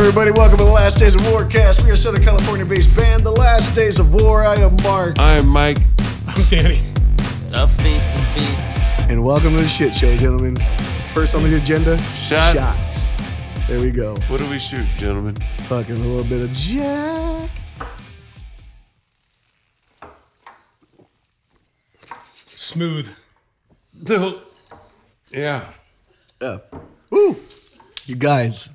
What's up, everybody? Welcome to the Last Days of Warcast. We are Southern California-based band, The Last Days of War. I am Marc, I'm Mike. I'm Danny. Upbeats and beats. and welcome to the shit show, gentlemen. First on the agenda, Shots. shots. There we go. What do we shoot, gentlemen? Fucking a little bit of Jack. Smooth. No. Yeah. Uh, ooh, you guys.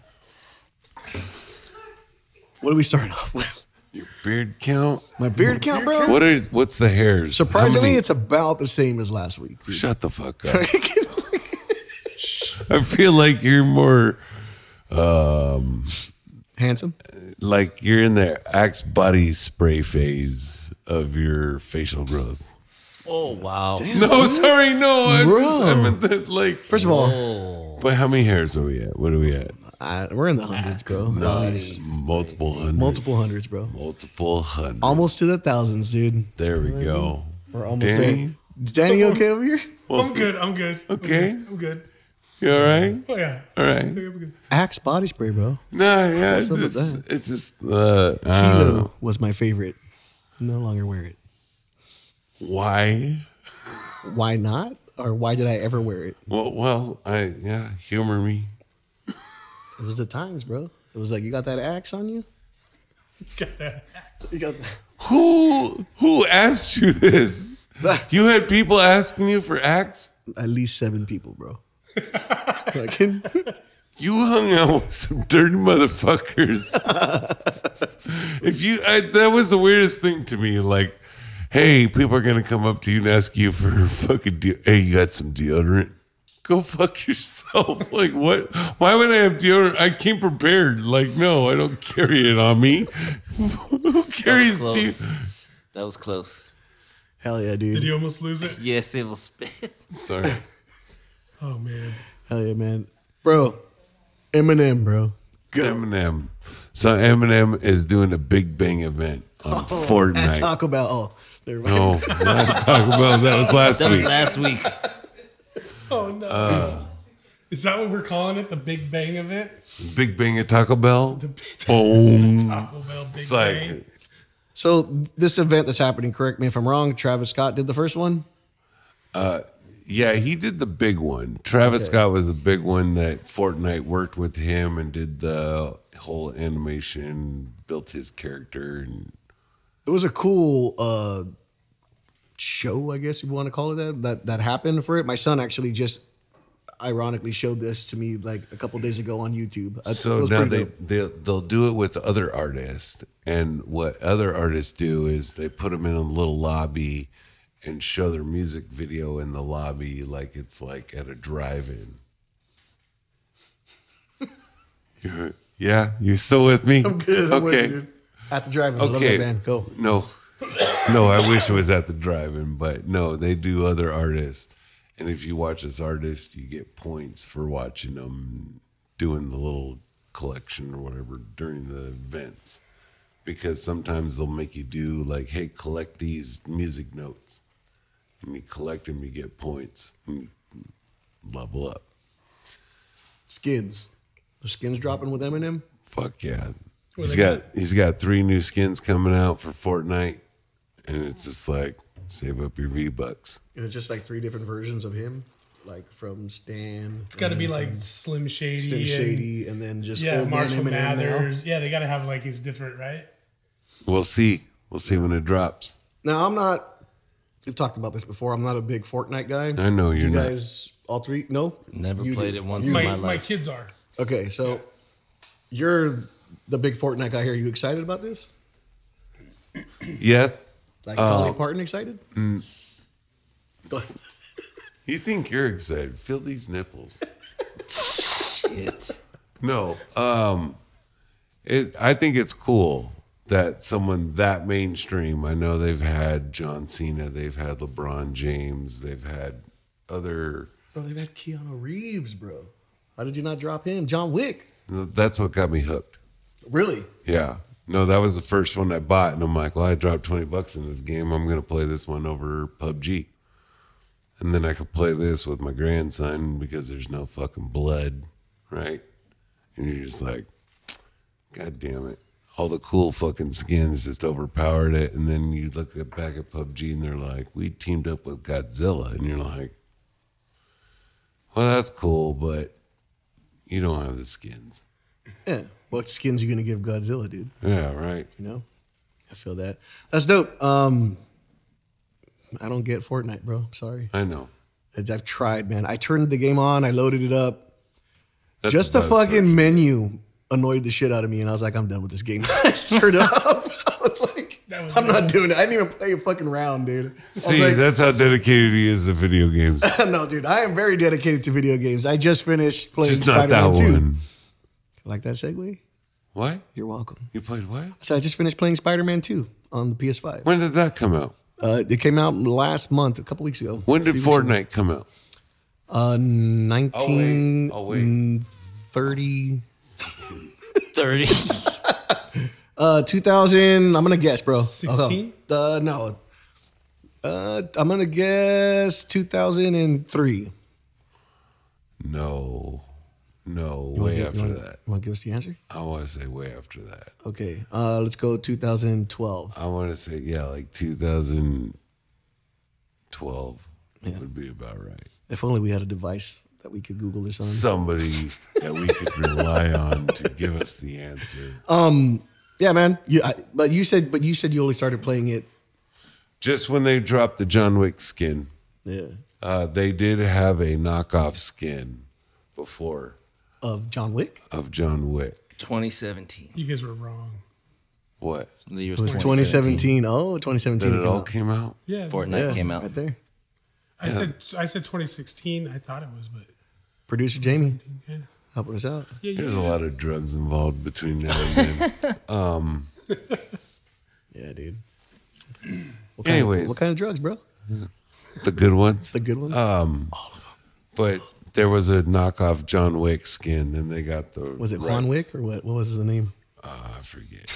What do we start off with? Your beard count. My beard count, bro. What is? What's the hairs? Surprisingly, it's about the same as last week. dude. Shut the fuck up. I feel like you're more um, Handsome. like you're in the Axe body spray phase of your facial growth. Oh wow. No, sorry, no. I, Bro. just, I meant that like. First of all. But how many hairs are we at? What are we at? I, we're in the hundreds, bro. At least. Multiple hundreds. Multiple hundreds, bro. Multiple hundreds. Almost to the thousands, dude. There we go. We're almost Danny? there. Is Danny okay over here? I'm good. I'm good. Okay. I'm good. You all right? Oh yeah. All right. Axe body spray, bro. No, yeah, it's up with just, it's just uh, Kilo was my favorite. No longer wear it. why. Why not? Or why did I ever wear it? Well, well, I yeah, humor me. It was the times, bro. It was like you got that axe on you. Got that. You got that. Who who asked you this? You had people asking you for acts. At least seven people, bro. like, You hung out with some dirty motherfuckers. if you, I, that was the weirdest thing to me. Like, hey, people are gonna come up to you and ask you for fucking. De- hey, you got some deodorant? Go fuck yourself. Like, what? Why would I have deodorant? I came prepared. Like, no, I don't carry it on me. Who carries That was deodorant? close. That was close. hell yeah, dude. Did dude. you almost lose it? Yes, it was spit. Sorry. Oh man. Hell yeah, man. Bro, Eminem, bro. Eminem. So Eminem is doing a Big Bang event on oh, At Fortnite. Taco Bell. Oh, never mind. no, not Taco Bell. That was last week. That was week. last week. Oh no. Uh. Is that what we're calling it? The Big Bang event? Big Bang at Taco Bell. The Big Boom. Taco Bell Big It's Bang. like So this event that's happening, correct me if I'm wrong. Travis Scott did the first one. Uh, yeah, he did the big one. Travis Scott was the big one that Fortnite worked with him and did the whole animation, built his character, and It was a cool uh, show, I guess you want to call it that. That that happened for it. My son actually just ironically showed this to me like a couple days ago on YouTube. Uh, so now they, they they'll do it with other artists, and what other artists do is they put them in a little lobby and show their music video in the lobby like it's like at a drive-in. You're- yeah, you still with me? I'm good. I'm with you, okay. At the drive-in. I love Okay. band. Go. No, no, I wish it was at the drive-in, but no, they do other artists. And if you watch this artist, you get points for watching them doing the little collection or whatever during the events. Because sometimes they'll make you do like, hey, collect these music notes. And you collect them, you get points. And you level up. Skins. The skins dropping with Eminem. Fuck yeah. What He's they got he's got three new skins coming out for Fortnite. And it's just like, save up your V bucks. Is it just like three different versions of him, like from Stan? It's got to be like Slim Shady. Slim and- Shady, and then just Yeah, old Marshall Eminem now. Mathers. Yeah, they got to have like his different, right? We'll see. We'll see when it drops. Now I'm not. We've talked about this before. I'm not a big Fortnite guy. I know you're you not. guys, all three, no. Never You played do. it once You- in My, my my kids are. Okay, so you're the big Fortnite guy here. You excited about this? Yes. Like Uh, Dolly Parton excited? mm. Go ahead. You think you're excited. Feel these nipples. Shit. No. Um it I think it's cool that someone that mainstream, I know they've had John Cena, they've had LeBron James, they've had other Bro, they've had Keanu Reeves, bro. How did you not drop him? John Wick. that's what got me hooked. Really? Yeah. No, that was the first one I bought, and I'm like, well, I dropped twenty bucks in this game. I'm gonna play this one over PUBG, and then I could play this with my grandson because there's no fucking blood, right? And you're just like, God damn it. All the cool fucking skins just overpowered it. And then you look at, back at PUBG and they're like, we teamed up with Godzilla. And you're like, well, that's cool, but you don't have the skins. Yeah. What skins you gonna give Godzilla, dude? Yeah, right. You know? I feel that. That's dope. Um I don't get Fortnite, bro. Sorry. I know. It's- I've tried, man. I turned the game on, I loaded it up. That's Just the fucking version. menu annoyed the shit out of me, and I was like, I'm done with this game. I just turned it off. I was like, was I'm not doing it. I didn't even play a fucking round, dude. See, like, that's how dedicated he is to video games. no, dude. I am very dedicated to video games. I just finished playing Just not Spider-Man that 2. one. Like that segue? What? You're welcome. You played what? So I just finished playing Spider-Man 2 on the PS5. When did that come out? Uh, it came out last month, a couple weeks ago. When did few weeks ago. Fortnite come out? Uh, 1930. Oh, wait. 30. Uh, 2000. I'm gonna guess, bro. 16? Uh, no. Uh, I'm gonna guess 2003. No. No, You way after you wanna, that. You want to give us the answer? I want to say way after that. Okay. Uh, let's go 2012. I want to say, yeah, like 2012 would be about right. If only we had a device that we could Google this on. Somebody that we could rely on to give us the answer. Um, Yeah, man. You, I, but you said, but you said you only started playing it. Just when they dropped the John Wick skin, Yeah. uh, they did have a knockoff skin before Of John Wick. of John Wick. 2017. You guys were wrong. What? The year It was 2017. Oh, 2017. That it came all out. came out? Yeah. Fortnite Yeah, came out. right there. I said I said 2016. I thought it was, but Producer Jamie yeah. helping us out. Yeah, There's a lot of drugs involved between now and then. Yeah, dude. What kind Anyways. of, what kind of drugs, bro? the good ones. The good ones. Um all of them. But there was a knockoff John Wick skin, and they got the. was it Juan. Wick or what? What was the name? Uh, I forget.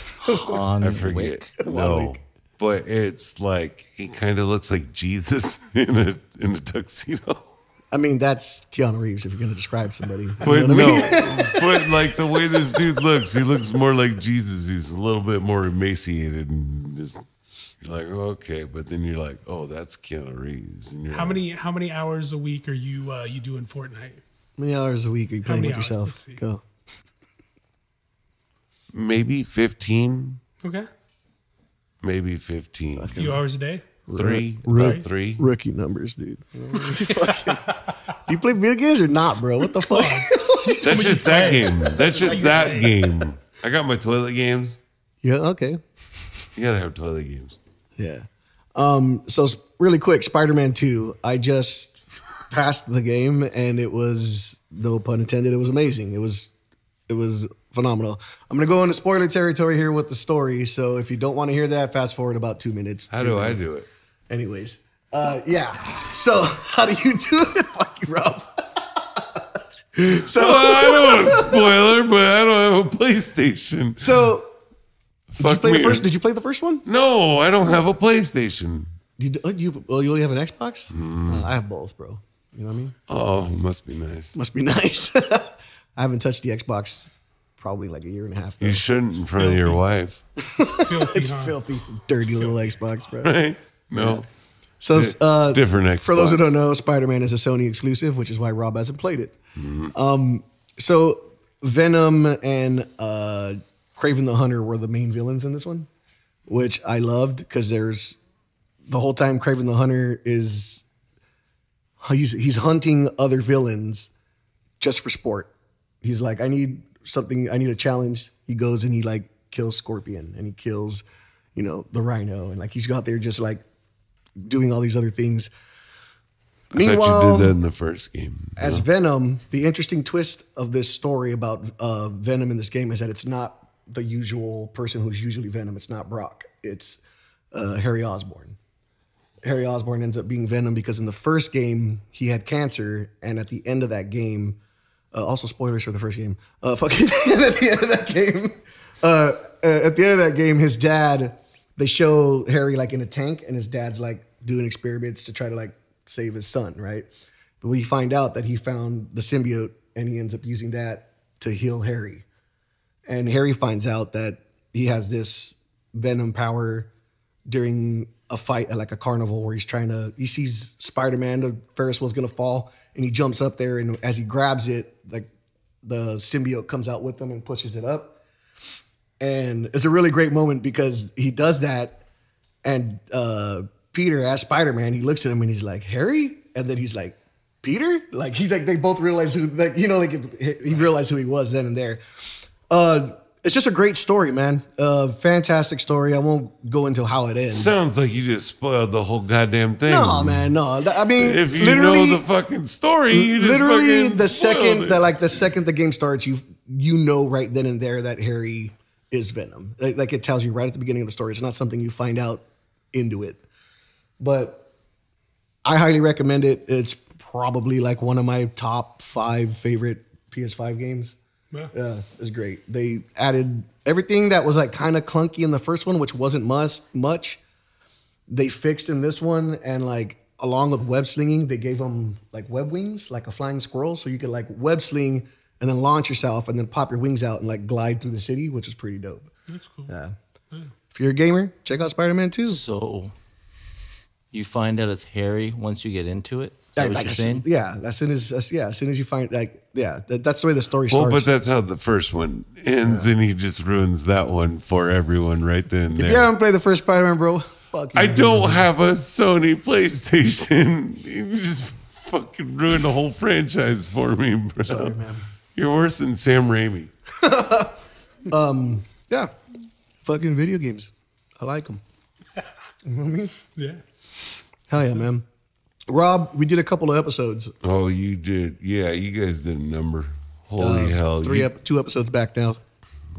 On I forget. Wick. No, but it's like he kind of looks like Jesus in a in a tuxedo. I mean, that's Keanu Reeves if you're going to describe somebody. You But know what I mean? no, but like the way this dude looks, he looks more like Jesus. He's a little bit more emaciated, and just, you're like, okay. But then you're like, oh, that's Keanu Reeves. And you're How like, many how many hours a week are you uh, you doing Fortnite? How many hours a week are you playing many with hours? yourself? Go. Maybe fifteen. Okay, Maybe fifteen. a few hours a day. Three, Right. about three. Rookie numbers, dude. Fucking- Do you play video games or not, bro? What the fuck? That's just that game. That's just that game. I got my toilet games. yeah, okay. You gotta have toilet games. Yeah. Um, so really quick, Spider-Man 2. I just passed the game and it was no pun intended, it was amazing. It was it was phenomenal. I'm gonna go into spoiler territory here with the story. So if you don't want to hear that, fast forward about two minutes. How three do I do it? Anyways. Uh yeah. So how do you do it? Fuck you, Robb. so Well, I don't want a spoiler, but I don't have a PlayStation. so did you play me. the first did you play the first one? no, I don't have a PlayStation. You, oh, you, oh, you only have an Xbox? Hmm. Uh, I have both, bro. You know what I mean? Oh, must be nice. Must be nice. I haven't touched the Xbox probably like a year and a half. Though. You shouldn't in front of your wife, Filthy, it's huh? filthy, dirty little Xbox, bro. right? No, So, uh, different Xbox. for those who don't know, Spider Man is a Sony exclusive, which is why Robb hasn't played it. Um, so Venom and uh, Kraven the Hunter were the main villains in this one, which I loved because there's the whole time Kraven the Hunter is he's he's hunting other villains just for sport. He's like, I need something, I need a challenge. He goes and he like kills Scorpion and he kills, you know, the Rhino and like he's out there just like doing all these other things. I thought you did that in the first game. As Venom, the interesting twist of this story about uh, Venom in this game is that it's not the usual person who's usually Venom. It's not Brock. It's uh, Harry Osborn. Harry Osborn ends up being Venom because in the first game he had cancer, and at the end of that game, uh, also spoilers for the first game. Uh, fucking at the end of that game, uh, uh, at the end of that game, his dad they show Harry like in a tank, and his dad's like doing experiments to try to like save his son, right? But we find out that he found the symbiote, and he ends up using that to heal Harry. And Harry finds out that he has this venom power during a fight at like a carnival where he's trying to he sees Spider-Man, the Ferris wheel's gonna fall, and he jumps up there and as he grabs it, like the symbiote comes out with him and pushes it up. And it's a really great moment because he does that and uh Peter as Spider-Man, he looks at him and he's like, Harry? And then he's like, Peter? Like he's like they both realize who like you know, like he realized who he was then and there. Uh it's just a great story, man. Uh fantastic story. I won't go into how it ends. Sounds like you just spoiled the whole goddamn thing. No, man, no. I mean, If you literally, know the fucking story, you just literally the second it. that like the second the game starts, you you know right then and there that Harry is Venom. Like, like it tells you right at the beginning of the story. It's not something you find out into it. But I highly recommend it. It's probably like one of my top five favorite PS5 games. Yeah. Yeah, it's great. They added everything that was like kind of clunky in the first one, which wasn't much. Much they fixed in this one, and like along with web slinging, they gave them like web wings, like a flying squirrel, so you could like web sling and then launch yourself, and then pop your wings out and like glide through the city, which is pretty dope. That's cool. Yeah. If you're a gamer, check out Spider Man Two. So you find out it's Harry once you get into it. Is that Like, what like, you're as- saying? yeah, as soon as as- yeah, as soon as you find like yeah, that, that's the way the story Well, starts. but that's how the first one ends, and he just ruins that one for everyone right then and if you there. haven't played the first Spider Man, bro, fuck. I dude. don't have a Sony PlayStation. You just fucking ruined the whole franchise for me, bro. Sorry, man. You're worse than Sam Raimi. um, Yeah, fucking video games. I like them. you know what I mean? Yeah. Hell yeah, man. Robb, we did a couple of episodes. Oh, you did. Yeah, you guys did a number. Holy hell. Uh, Three, You- ep- two episodes back now.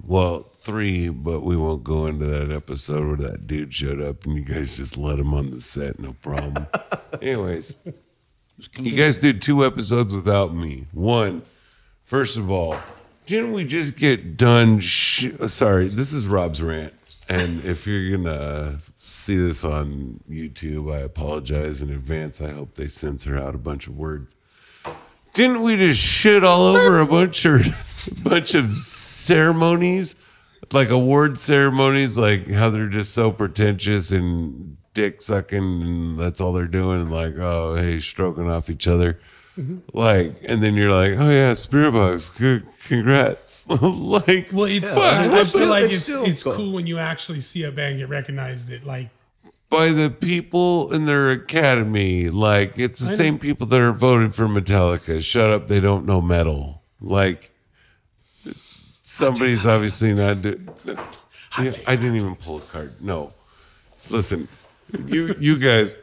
well, three, but we won't go into that episode where that dude showed up and you guys just let him on the set, no problem. Anyways, you guys did two episodes without me. One, first of all, didn't we just get done? Sh- sorry, this is Robb's rant. And if you're going to see this on YouTube, I apologize in advance. I hope they censor out a bunch of words. Didn't we just shit all over a bunch of a bunch of ceremonies, like award ceremonies, like how they're just so pretentious and dick sucking, and that's all they're doing, and like oh hey, stroking off each other, like, and then you're like oh yeah, Spiritbox, good, congrats, like Well, it's. fuck, I, I feel still- like it's it's still it's cool. cool when you actually see a band get recognized. That like by the people in their academy. Like it's the same people that are voting for Metallica. Shut up, they don't know metal. Like somebody's obviously not. Do- Yeah, I didn't even pull a card. No, listen, you you guys,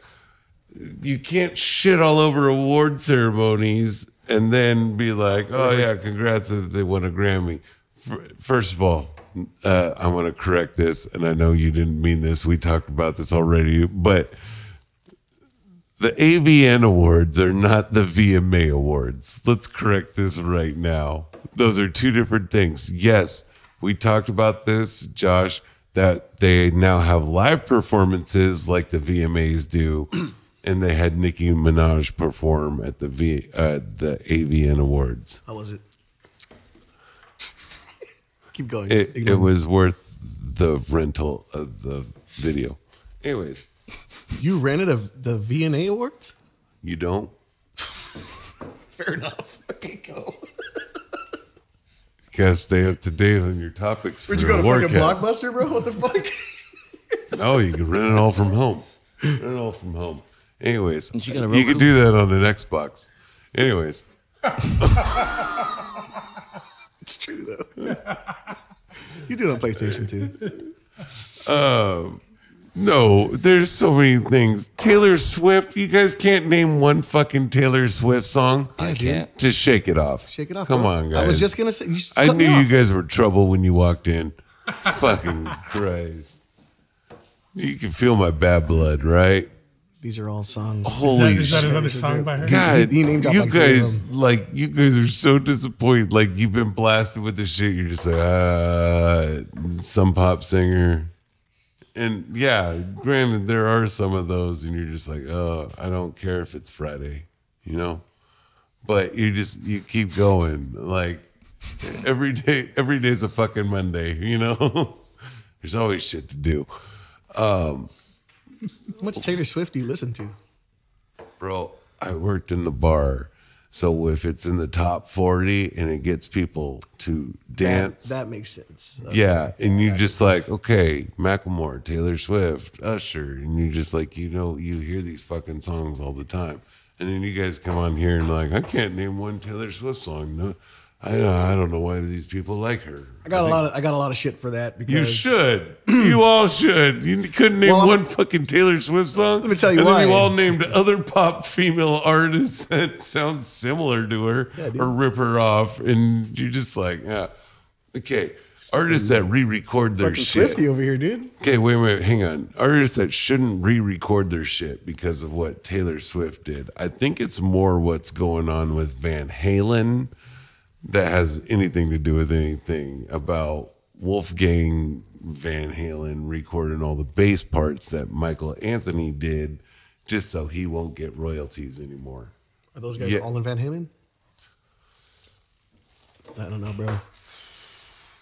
you can't shit all over award ceremonies and then be like, oh yeah, congrats that they won a Grammy. First of all, uh, I want to correct this, and I know you didn't mean this. We talked about this already, but the AVN awards are not the VMA awards. Let's correct this right now. Those are two different things. Yes, we talked about this, Josh, that they now have live performances like the VMAs do, and they had Nicki Minaj perform at the V uh, the AVN awards. How was it? Keep going. It, Ignore it me. was worth the rental of the video. Anyways, You rented a, the VNA awards? you don't. Fair enough. Okay, go. Gotta stay up to date on your topics. Where'd you go to fucking. Blockbuster, bro? What the fuck? No, you can rent it all from home. Rent it all from home. Anyways, you got a you Roku? can do that on an Xbox. Anyways, It's true though. you do it on PlayStation too. Um, no, there's so many things. Taylor Swift, you guys can't name one fucking Taylor Swift song. I can't. Just shake it off. Shake it off. Come bro. on, guys. I was just gonna say. You s- I knew you guys were trouble when you walked in. fucking Christ. You can feel my bad blood, right? These are all songs. Holy is that shit. another song by her? God, He- he named you like guys like you guys are so disappointed. Like you've been blasted with this shit. You're just like, uh, some pop singer, and yeah, granted, there are some of those, and you're just like, oh, I don't care if it's Friday, you know. But you just you keep going. Like every day, every day's a fucking Monday. You know, there's always shit to do, How much Taylor Swift do you listen to? bro. I worked in the bar, so if it's in the top forty and it gets people to dance, That, that makes sense. Yeah, and you just like okay, Macklemore, Taylor Swift, Usher, and you just like you know you hear these fucking songs all the time, and then you guys come on here and like I can't name one Taylor Swift song. No, I I don't know why these people like her. I got a lot of I got a lot of shit for that because You should. you all should. You couldn't name Well, one fucking Taylor Swift song. Let me tell you and why. Then you all named other pop female artists that sound similar to her dude. or rip her off, and you're just like, yeah. Okay, artists that re-record their fucking shit. Swifty over here, dude. Okay, wait a minute, hang on. Artists that shouldn't re-record their shit because of what Taylor Swift did. I think it's more what's going on with Van Halen that has anything to do with anything about Wolfgang Van Halen recording all the bass parts that Michael Anthony did just so he won't get royalties anymore. Are those guys Yeah. all in Van Halen? I don't know, bro.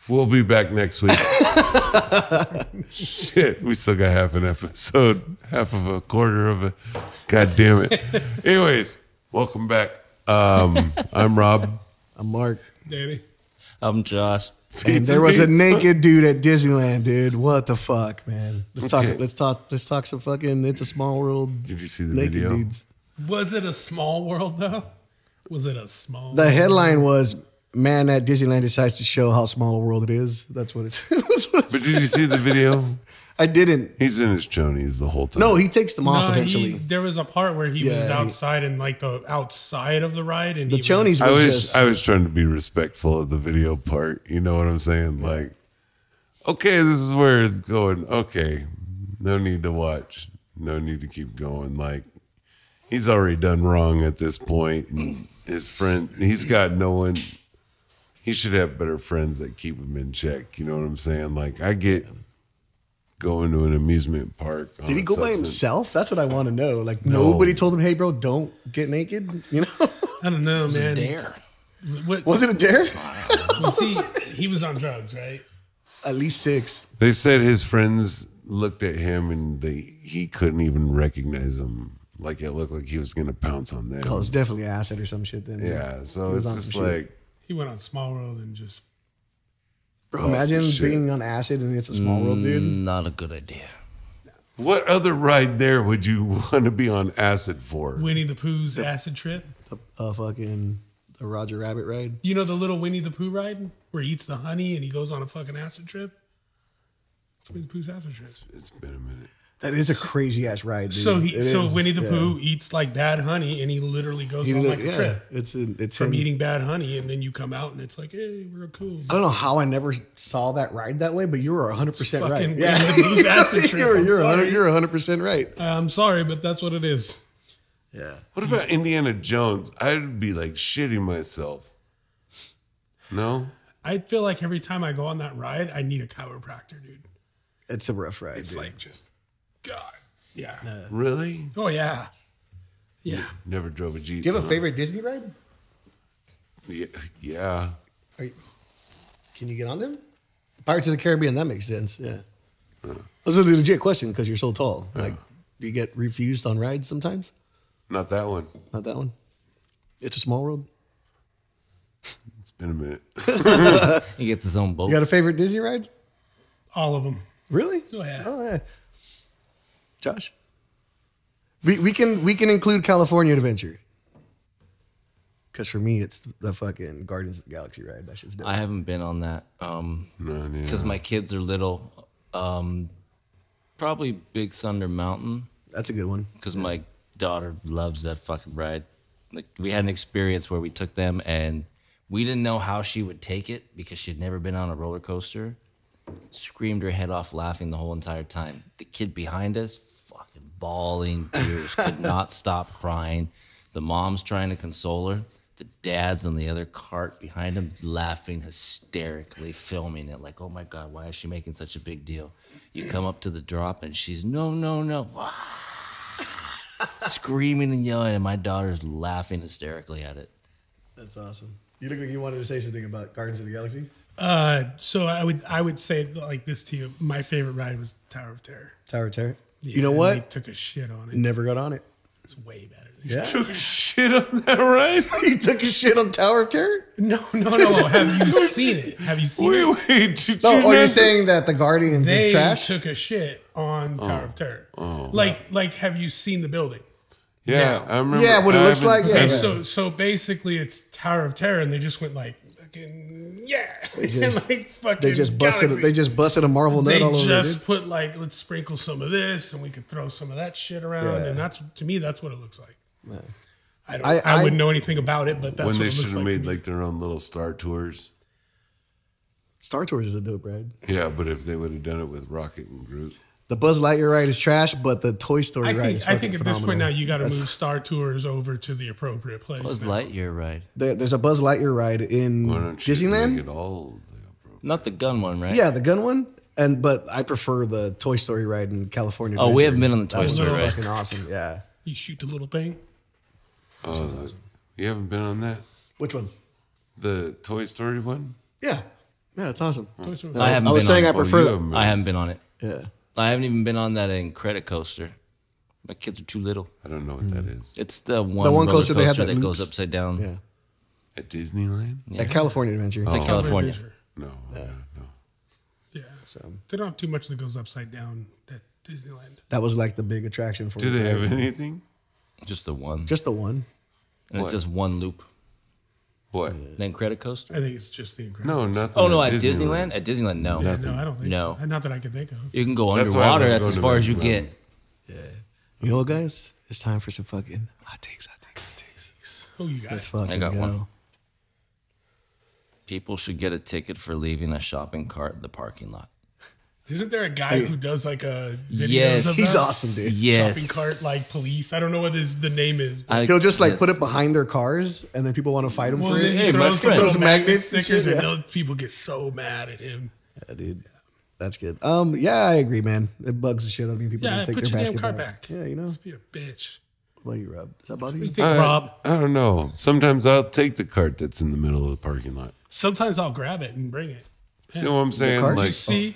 We'll be back next week. Shit, we still got half an episode, half of a quarter of a. God damn it. Anyways, welcome back. Um, I'm Robb. I'm Marc. Danny. I'm Josh. And there was a naked dude at Disneyland, dude. What the fuck, man? Let's Okay. talk. Let's talk. Let's talk some fucking. It's a small world. Did you see the naked video? dudes. Was it a small world though? Was it a small? The headline was "Man at Disneyland decides to show how small a world it is." That's what it's. that's what But did you see the video? I didn't. He's in his chonies the whole time. No, he takes them off No, eventually. he, there was a part where he Yeah, was he- outside and like the outside of the ride, and the he was- chonies I was, was just. I was trying to be respectful of the video part. You know what I'm saying? Like, okay, this is where it's going. Okay, no need to watch. No need to keep going. Like, he's already done wrong at this point. And his friend, he's got no one. He should have better friends that keep him in check. You know what I'm saying? Like, I get going to an amusement park. on did he a go by himself? That's what I want to know. Like nobody told him, "Hey, bro, don't get naked." You know? I don't know, man. Dare. What, was it a dare? was he? He was on drugs, right? At least six. They said his friends looked at him and they he couldn't even recognize him. Like it looked like he was gonna pounce on them. Oh, it's definitely acid or some shit. Then yeah, so it's just some shit. like He went on Small World and just Bro, imagine his shit. being on acid and it's a small world, dude. Not a good idea. what other ride there would you want to be on acid for? Winnie the Pooh's acid trip. The uh, fucking the Roger Rabbit ride. You know the little Winnie the Pooh ride where he eats the honey and he goes on a fucking acid trip. It's Winnie the Pooh's acid trip. It's been a minute. That is a crazy ass ride, dude. So he, It so is, Winnie the yeah. Pooh eats like bad honey, and he literally goes He on li- like a yeah, trip it's a, it's from him. eating bad honey, and then you come out and it's like, hey, we're cool. I don't know how I never saw that ride that way, but you were 100% right. Yeah. Winnie the Pooh's acid trip. you're, 100, sorry. you're 100% right. I'm sorry, but that's what it is. Yeah. What about Indiana Jones? I'd be like shitting myself. No? I feel like every time I go on that ride, I need a chiropractor, dude. It's a rough ride. It's dude. like just, God, yeah. Uh, really? Oh yeah, yeah. Never drove a Jeep. Do you have a huh? favorite Disney ride? Yeah. yeah. Are you, can you get on them? Pirates of the Caribbean, that makes sense. Yeah. This is a legit question because you're so tall. Like, do you get refused on rides sometimes? Not that one. Not that one. It's a small world. It's been a minute. He gets his own boat. You got a favorite Disney ride? All of them. Really? Oh, yeah. Oh yeah. Josh, we we can we can include California Adventure. Because for me, it's the fucking Guardians of the Galaxy ride. That shit's dope. I haven't been on that um because my kids are little. Um, probably Big Thunder Mountain That's a good one. because my daughter loves that fucking ride. Like we had an experience where we took them and we didn't know how she would take it because she'd never been on a roller coaster. Screamed her head off laughing the whole entire time. The kid behind us, fucking bawling tears, could not stop crying. The mom's trying to console her. The dad's on the other cart behind him laughing hysterically, filming it like, oh my God, why is she making such a big deal? You come up to the drop and she's, no, no, no screaming and yelling, and my daughter's laughing hysterically at it. That's awesome. You look like you wanted to say something about Guardians of the Galaxy. Uh, so I would I would say like this to you. My favorite ride was Tower of Terror. Tower of Terror. Yeah, you know what? They took a shit on it. Never got on it. It's way better. Yeah. Took a shit on that right? he took a shit on Tower of Terror? No, no, no. Have you seen it? Have you seen Wait, it? wait. Did No, you are you not- saying that the Guardians They is trash? took a shit on oh. Tower of Terror. Oh, like, like, have you seen the building? Yeah, I remember. Yeah, what it I looks like, yeah. So, so basically, it's Tower of Terror, and they just went like, fucking yeah, just- like fucking. they just busted. Galaxy. They just busted a Marvel nut They all over. just Dude. put like, let's sprinkle some of this, and we could throw some of that shit around, Yeah. and that's to me, that's what it looks like. I don't. I- I, I- wouldn't know anything about it, but that's when what they should have like. made like their own little star tours. Star Tours is a dope ride. Yeah, but if they would have done it with Rocket and Groot, The Buzz Lightyear ride is trash, but the Toy Story I ride think. is I think at fucking this point now, you got to move Star Tours over to the appropriate place. Buzz now. Lightyear ride. There, there's a Buzz Lightyear ride in why don't you Disneyland. make it all? Not the gun one, right? Yeah, the gun one. And but I prefer the Toy Story ride in California. Oh, we haven't been on the Toy was Story ride. Fucking awesome. Yeah. You shoot the little thing. Oh, you haven't been on that? Which one? The Toy Story one? Yeah. Yeah, it's awesome. Toy Story. I haven't I was been saying oh, I on. Oh, prefer you the. I haven't been on it. yeah. I haven't even been on that Incredicoaster. My kids are too little. I don't know what that hmm. is. It's the one. The one roller coaster they have that that goes loops. upside down. Yeah. At Disneyland? At California Adventure. It's like oh. California. Adventure. No, no, no. Yeah. So They don't have too much that goes upside down at Disneyland. that was like the big attraction for Do me. they have anything? Just the one. just the one. and What? it's just one loop. What? The Incredicoaster. I think it's just the Incredible. No, nothing. Oh no, at Disneyland. At Disneyland, no. Yeah, no, I don't think No. so. Not that I can think of. You can go That's why I underwater. don't That's go as to far as you Magic get. You know what, guys? It's time for some fucking hot takes, hot takes, hot takes. Oh, you got Let's it. fucking got go. one. People should get a ticket for leaving a shopping cart in the parking lot. Isn't there a guy who does like a videos Yes. of He's that? awesome, dude. Yes. Shopping cart like police. I don't know what his the name is. But I- He'll just like yes. put it behind their cars, and then people want to fight him well, for then it. he Hey, my throws, friend. throws Throws magnet magnets and stickers, shit, and yeah. those people get so mad at him. Yeah, dude. That's good. Um, yeah, I agree, man. It bugs the shit out of me. People Yeah, take put their your damn basket cart back. back. Yeah, you know. Be a bitch. What about you, Robb? Does that bother you? you think, I, Robb? I don't know. Sometimes I'll take the cart that's in the middle of the parking lot. Sometimes I'll grab it and bring it. See what I'm saying? cart? Like, See,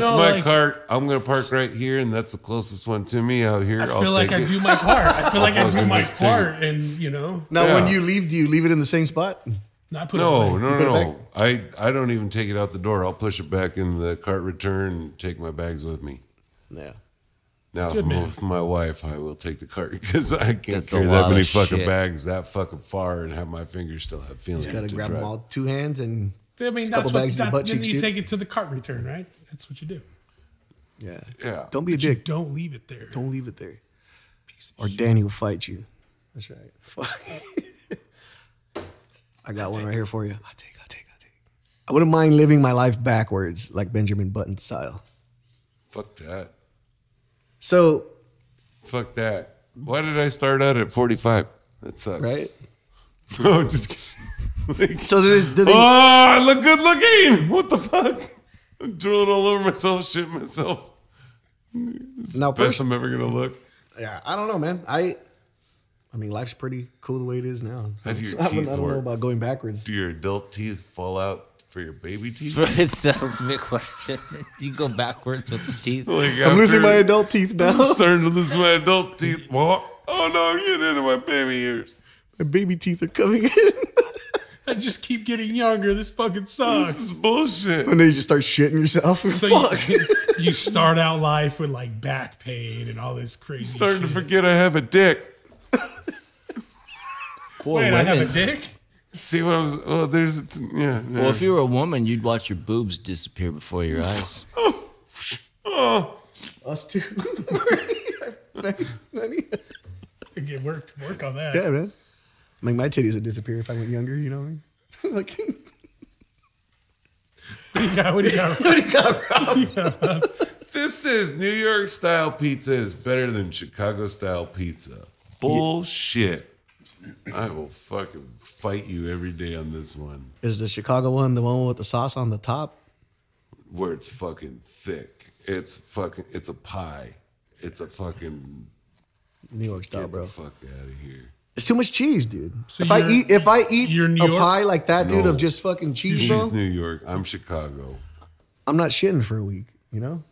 that's No, my like, cart. I'm gonna park right here, and that's the closest one to me out here. I will feel like I it. do my part. I feel like I do my just take part, and you know, Now, Yeah. when you leave, do you leave it in the same spot? not put it No, no, no, no. I, I don't even take it out the door. I'll push it back in the cart return and take my bags with me. Yeah. Now, if Good I'm with my wife, I will take the cart because I can't That's carry that many fucking shit. bags that fucking far and have my fingers still have feeling. Got to to grab drive. them all two hands and I mean, a that's what bags in your that, butt then cheeks, you dude. take it to the cart return, right? That's what you do. yeah. Yeah. Don't be a You dick. don't leave it there. Don't leave it there, or Danny will fight you. That's right. Fuck. I got one right here for you. I take. I take. I take. I wouldn't mind living my life backwards, like Benjamin Button style. Fuck that. So, Fuck that. Why did I start out at 45? That sucks. right. No, just kidding. Like, So do they, do they, oh, I look good looking. What the fuck? I'm drooling all over myself, shit myself. now, Best pers- I'm ever gonna look. yeah, I don't know, man. I, I mean, life's pretty cool the way it is now. How do your I, wouldn't- teeth I don't know about going backwards. Do your adult teeth fall out for your baby teeth? it sounds a big question. Do you go backwards with the teeth? Like I'm losing my adult teeth now. I'm starting to lose my adult teeth. What? Oh no, I'm getting into my baby ears. my baby teeth are coming in, I just keep getting younger. This fucking sucks. This is bullshit. and then you just start shitting yourself. So Fuck. you, you start out life with like back pain and all this crazy. Starting to forget I have a dick. Poor Wait, I have a dick. See what I was? Oh, there's yeah. yeah. Well, if you were a woman, you'd watch your boobs disappear before your oh, eyes. oh, Us too. Get work to work on that. yeah, man. Like my titties would disappear if I went younger. You know what I mean? like, What do you got? What do you got? Robb? this is New York style pizza is better than Chicago style pizza. Bullshit. I will fucking fight you every day on this one. is the Chicago one the one with the sauce on the top? Where it's fucking thick. It's fucking. It's a pie. It's a fucking. New York style, Get bro. the fuck out of here. It's too much cheese, dude. So if I eat if I eat a York? pie like that, dude, No. of just fucking cheese, She's bro, New York. I'm Chicago. I'm not shitting for a week. You know?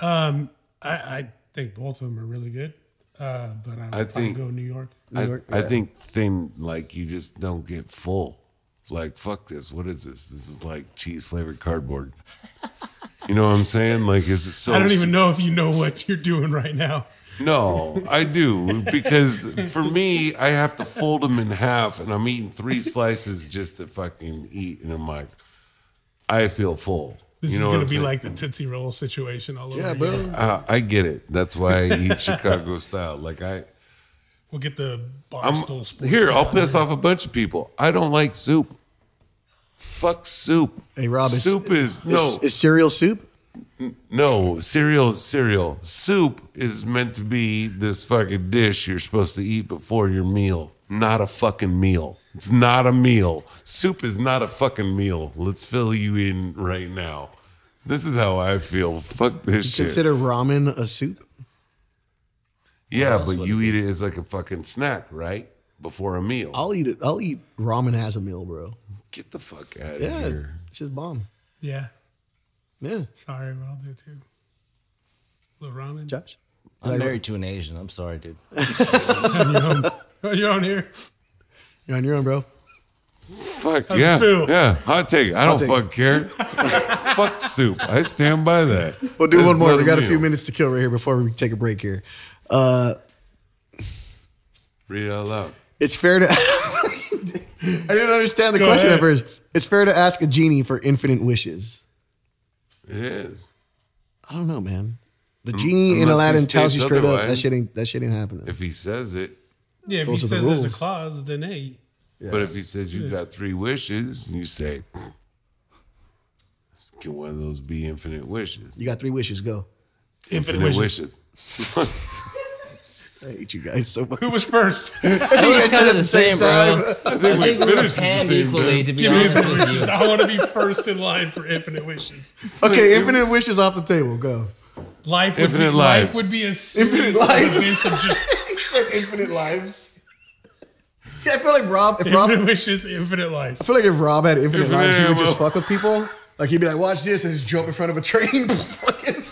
Um, I, I think both of them are really good. Uh, but I, I I think- think go New York. I, York, I think thing like you just don't get full. Like fuck this. What is this? This is like cheese flavored cardboard. You know what I'm saying? Like is it so? I don't even know if you know what you're doing right now. No, I do because for me, I have to fold them in half, and I'm eating three slices just to fucking eat, and I'm like, I feel full. This you is going to be saying? like the Tootsie Roll situation all over Yeah, again. bro. Uh, I get it. That's why I eat Chicago style. Like I, We'll get the I'm Barstool Sports. here. I'll piss here. off a bunch of people. I don't like soup. Fuck soup. Hey, Robb, is- soup is no, Is, is cereal soup? No. Cereal is cereal. Soup is meant to be this fucking dish you're supposed to eat before your meal. Not a fucking meal. It's not a meal. Soup is not a fucking meal. Let's fill you in right now. This is how I feel. Fuck this shit. Consider ramen a soup? yeah, but you eat it as like a fucking snack, right? Before a meal. I'll eat it. I'll eat ramen as a meal, bro. Get the fuck out of Yeah, here. it's just bomb. Yeah. Yeah, Sorry, but I'll do it too. little ramen. Josh. I'm married to an Asian. I'm sorry, dude. on your own. On your own here. You're on your own, bro. Fuck How's yeah, yeah. Hot take. I don't take fuck care. fuck soup. I stand by that. We'll do That's one more. We got a meal. few minutes to kill right here before we take a break here. Uh, Read it out loud. it's fair to. I didn't understand the Go question ahead. at first. It's fair to ask a genie for infinite wishes. It is. I don't know, man. The genie in unless he Aladdin tells you states straight up that otherwise. shit ain't that shit ain't happening. If he says it, Yeah, if Those he are the says there's a rules. clause, then hey, but if he says you got three wishes, and you say, "Can one of those be infinite wishes?" you got three wishes. Go. infinite, Infinite wishes. wishes. I hate you guys so much. Who was first? I think you guys said it at the same time. bro. I think we I think we finished at the same equally, time. to be Give me honest infinite with you. wishes. I want to be first in line for infinite wishes. Okay, infinite wishes off the table. Go. Life would Infinite be, lives. life would be a series Infinite of lives. events of just he said infinite lives. Yeah, I feel like Robb. If Robb, infinite wishes, infinite lives. I feel like if Robb had infinite, Infinite lives, he would just fuck with people. Like he'd be like, "Watch this," and just jump in front of a train. Fucking-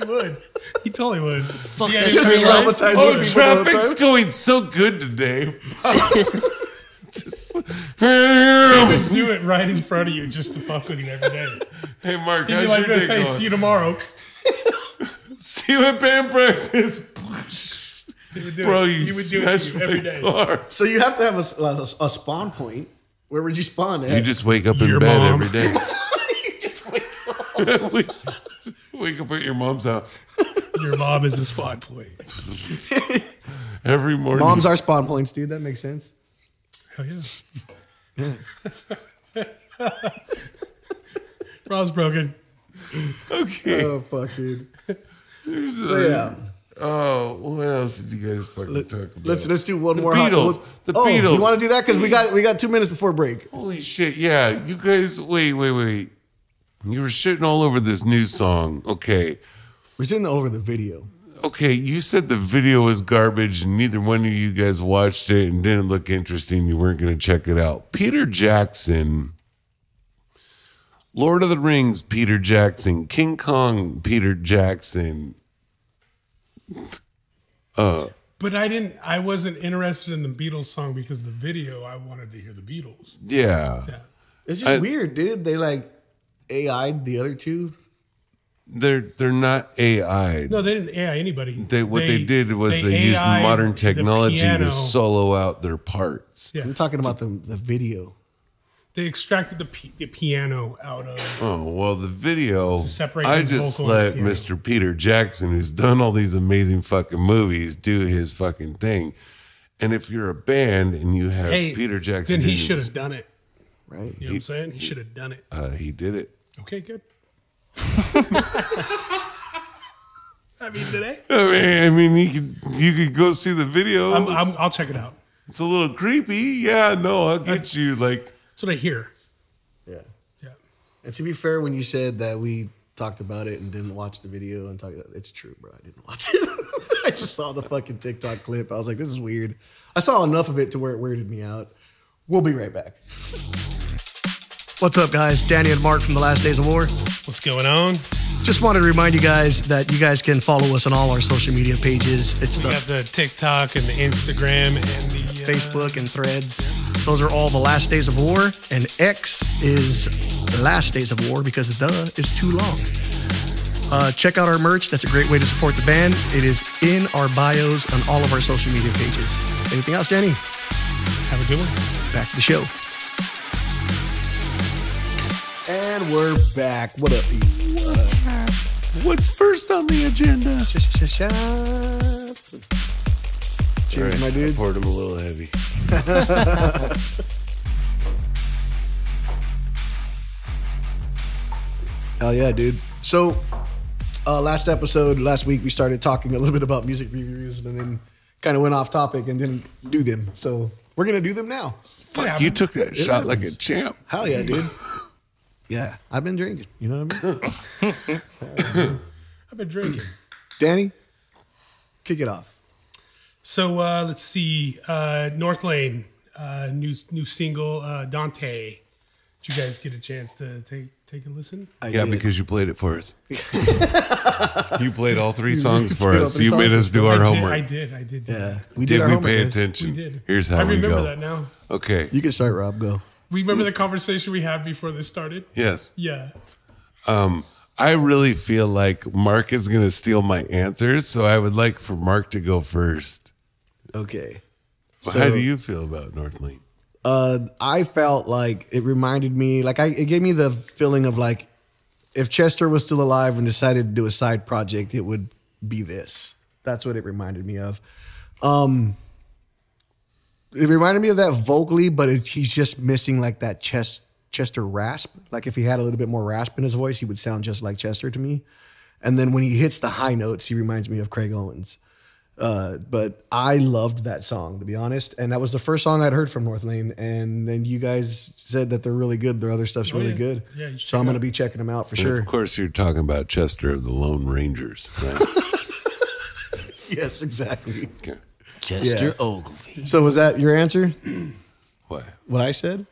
He would. He totally would. Fuck that just Tree lights? Oh, people the traffic's time. going so good today. Just- Do it right in front of you just to fuck with you every day. hey, Marc, He'd how's be like your this, day hey, going? see you tomorrow. See you at band practice. He would do Bro, it. you he would do it to you every my day. car. So you have to have a, s- a- a spawn point. Where would you spawn at? You just wake up in Your bed mom. every day. You just wake wake, wake up at your mom's house Your mom is a spot point. every morning. Moms are spawn points, dude. That makes sense. Hell yeah. Robb's broken. okay. Oh fuck, dude. There's So a- yeah, Oh, what else did you guys fucking talk about? let's let's do one The more. hot- Beatles. The oh, Beatles. You want to do that because we got we got two minutes before break. Holy shit! Yeah, you guys. Wait, wait, wait. You were shitting all over this new song. Okay, We're sitting over the video. okay. You said the video was garbage, and neither one of you guys watched it and didn't look interesting. You weren't going to check it out. Peter Jackson. Lord of the Rings, Peter Jackson, King Kong, Peter Jackson. Uh, But I didn't. I wasn't interested in the Beatles song because the video. I wanted to hear the Beatles. Yeah, Yeah. It's just I- weird, dude. They like AI'd the other two. they're they're not AI. No, they didn't AI anybody. They, what they, did was they, used AI'd modern technology to solo out their parts. Yeah, I'm talking about the the video. they extracted the pi- the piano out of. Oh well, the video. separate I just vocal let. Mr. Peter Jackson, who's done all these amazing fucking movies, do his fucking thing. And if you're a band and you have Hey, Peter Jackson, Then he should have done it. Right. You know what I'm saying? He should have done it. Uh, he did it. Okay, good. I mean, today I mean, I mean, you could you could go see the video. I'm, I'm, I'll check it out. it's a little creepy. Yeah, no, I'll get you. Like, That's what I hear. Yeah. Yeah. And to be fair, when you said that we talked about it and didn't watch the video and talk, it's true, bro. I didn't watch it. I I just saw the fucking TikTok clip. I was like, this is weird. I saw enough of it to where it weirded me out. We'll be right back. What's up, guys? Danny and Marc from The Last Days of War. What's going on? Just wanted to remind you guys that you guys can follow us on all our social media pages. It's We the the TikTok and the Instagram and the uh, Facebook and Threads. Those are all The Last Days of War, and X is The Last Days of War because the is too long. Uh, check out our merch. That's a great way to support the band. It is in our bios on all of our social media pages. Anything else, Danny? Have a good one. Back to the show. And we're back. What up, Eats? What's first on the agenda? Shots. Cheers, Sorry, my I dudes. poured them a little heavy. Hell yeah, dude. So, uh, last episode, last week, we started talking a little bit about music reviews and then kind of went off topic and didn't do them. So, we're going to do them now. Fuck, you took that shot like a champ. Hell yeah, dude. Yeah, I've been drinking. You know what I mean? I've been drinking. Danny, kick it off. So uh, let's see. Uh, Northlane, uh, new new single, uh, Dante. Did you guys get a chance to take take a listen? I Yeah, did. because you played it for us. you played all three songs for us. You made us do I our did, homework. I did. I did. Yeah, that. we Did our we homework, pay guys. attention? We did. Here's how I we remember go. that now. Okay. You can start, Robb. Go. Remember the conversation we had before this started? Yes. Yeah. I really feel like Marc is going to steal my answers, so I would like for Marc to go first. Okay. So, How do you feel about Northlane? uh, I felt like it reminded me, like I, it gave me the feeling of like if Chester was still alive and decided to do a side project, it would be this. That's what it reminded me of. Um, it reminded me of that vocally, but it, he's just missing like that chest Chester rasp. Like if he had a little bit more rasp in his voice, he would sound just like Chester to me. And then when he hits the high notes, he reminds me of Craig Owens. Uh, but I loved that song to be honest, and that was the first song I'd heard from Northlane. And then you guys said that they're really good. Their other stuff's really yeah. good. Yeah, so I'm gonna out. be checking them out for And sure. Of course, you're talking about Chester of the Lone Rangers, right? Yes, exactly. okay. Chester Yeah. Ogilvy. So was that your answer? What? What I said?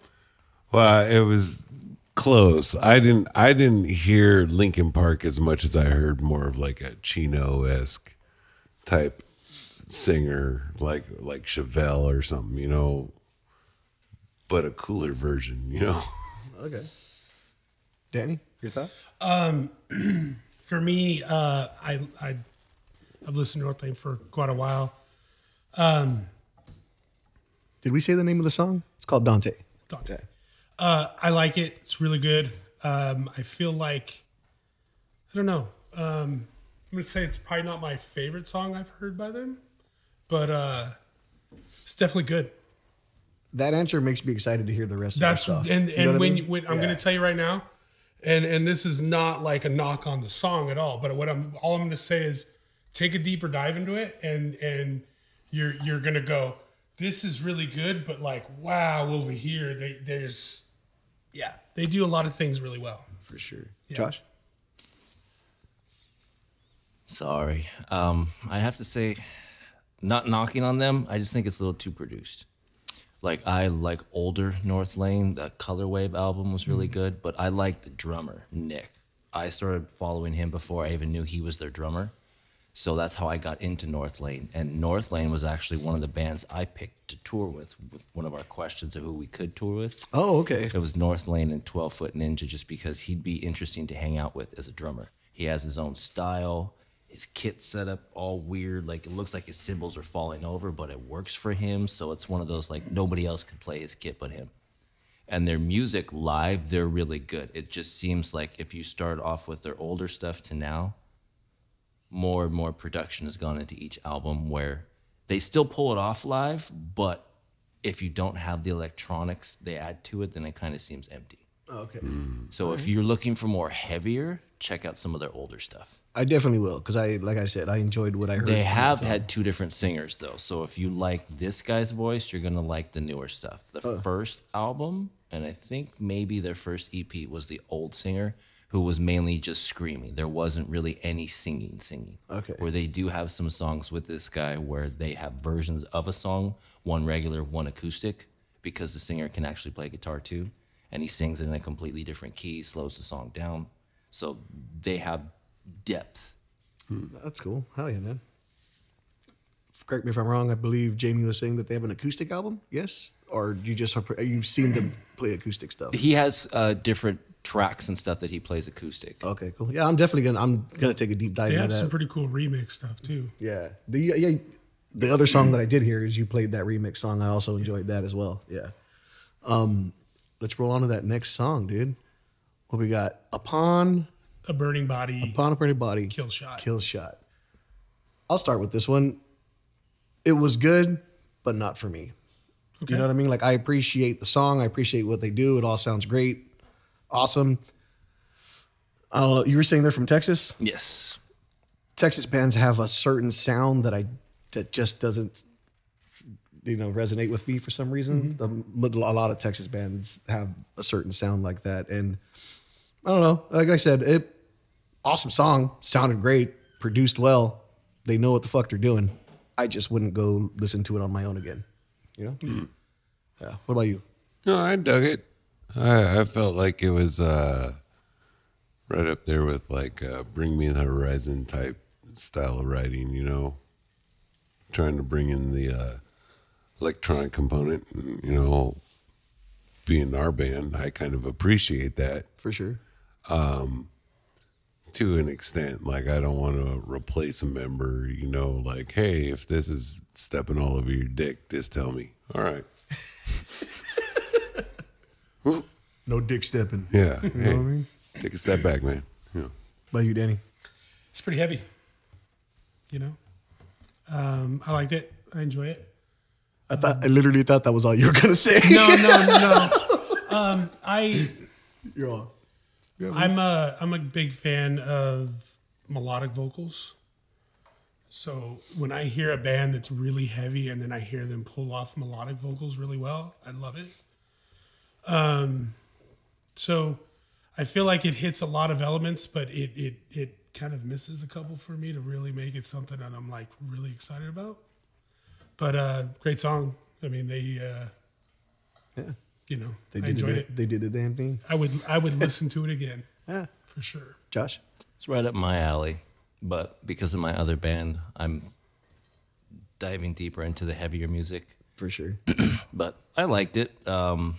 Well, it was close. I didn't. I didn't hear Linkin Park as much as I heard more of like a Chino esque type singer, like like Chevelle or something, you know. But a cooler version, you know. Okay. Danny, your thoughts? For me, uh, I I I've listened to Northlane for quite a while. Did we say the name of the song? It's called Dante. Dante. Uh, I like it. It's really good. Um, I feel like I don't know. Um, I'm gonna say it's probably not my favorite song I've heard by them, but uh, it's definitely good. That answer makes me excited to hear the rest That's of the stuff. and You and know when, I mean? when, I'm Yeah. gonna tell you right now, and and this is not like a knock on the song at all, but what I'm all I'm gonna say is take a deeper dive into it, and and you're you're gonna go, this is really good, but like wow, over here they, there's yeah, they do a lot of things really well. for sure. Josh? Sorry. Um, I have to say, not knocking on them. I just think it's a little too produced. Like I like older Northlane. The Color Wave album was really good, but I like the drummer Nick. I started following him before I even knew he was their drummer. So that's how I got into Northlane. And Northlane was actually one of the bands I picked to tour with. With one of our questions of who we could tour with. Oh, okay. It was Northlane and 12 Foot Ninja just because he'd be interesting to hang out with as a drummer. He has his own style. His kit set up all weird. Like it looks like his cymbals are falling over, but it works for him. So it's one of those like nobody else could play his kit but him. And their music live, they're really good. It just seems like if you start off with their older stuff to now, more and more production has gone into each album where they still pull it off live, but if you don't have the electronics they add to it, then it kind of seems empty. Oh, okay. Mm. So if you're looking for more heavier, check out some of their older stuff. I definitely will because I, like I said, I enjoyed what I heard. They have had two different singers though. So if you like this guy's voice, you're gonna like the newer stuff. The first album, and I think maybe their first EP was the old singer who was mainly just screaming. There wasn't really any singing, singing. Okay. Where they do have some songs with this guy where they have versions of a song, one regular, one acoustic, because the singer can actually play guitar too, and he sings it in a completely different key, slows the song down. So they have depth. That's cool. Hell yeah, man. Correct me if I'm wrong. I believe Jamie was saying that they have an acoustic album. Yes, or you just have, you've seen them play acoustic stuff. He has uh, different tracks and stuff that he plays acoustic. Okay, cool. Yeah, I'm definitely gonna I'm gonna take a deep dive They into have that. some pretty cool remix stuff too. yeah, the yeah the other song that I did hear is you played that remix song. I also enjoyed that as well. Yeah. Um, let's roll on to that next song, dude. What we got? Upon A burning body, upon a pretty body, kill shot. kill shot. I'll start with this one. It was good, but not for me. Okay. You know what I mean? Like I appreciate the song. I appreciate what they do. It all sounds great, awesome. Uh, you were saying they're from Texas. Yes. Texas bands have a certain sound that I that just doesn't you know resonate with me for some reason. The- a lot of Texas bands have a certain sound like that, and I don't know. Like I said, it awesome song, sounded great, produced well. They know what the fuck they're doing. I just wouldn't go listen to it on my own again. You know? Yeah. What about you? No, I dug it. I, I felt like it was uh, right up there with like uh, Bring Me the Horizon type style of writing, you know, trying to bring in the uh, electronic component. And, you know, being our band, I kind of appreciate that For sure. to an extent. Like, I don't want to replace a member, you know, like, hey, if this is stepping all over your dick, just tell me. All right. No dick stepping. Yeah. You know Hey, what I mean? take a step back, man. Yeah. About you, Danny? It's pretty heavy. You know, um, I liked it. I enjoy it. I thought I literally thought that was all you were gonna say. No, no, no. um, I You're all. I'm a I'm a big fan of melodic vocals. So when I hear a band that's really heavy and then I hear them pull off melodic vocals really well, I love it. Um, so I feel like it hits a lot of elements, but it it it kind of misses a couple for me to really make it something that I'm like really excited about. But uh, great song. I mean, they uh, Yeah. you know They I did enjoyed the, it. They did the damn thing. I would I would listen to it again Yeah. for sure. Josh. It's right up my alley. But because of my other band, I'm diving deeper into the heavier music. For sure. But I liked it. Um,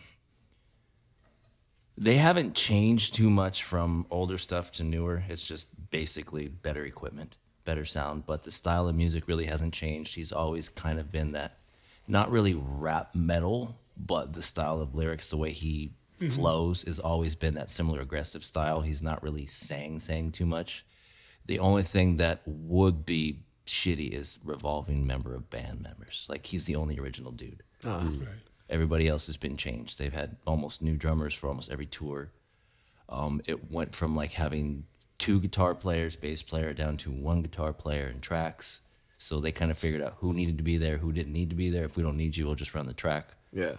they haven't changed too much from older stuff to newer. It's just basically better equipment, better sound. But the style of music really hasn't changed. He's always kind of been that, not really rap metal, but the style of lyrics, the way he mm-hmm. flows, has always been that similar aggressive style. He's not really saying saying too much. The only thing that would be shitty is revolving member of band members. Like he's the only original dude. Ah, right. Everybody else has been changed. They've had almost new drummers for almost every tour. Um, it went from like having two guitar players, bass player, down to one guitar player and tracks. So they kind of figured out who needed to be there, who didn't need to be there. If we don't need you, we'll just run the track. Yeah.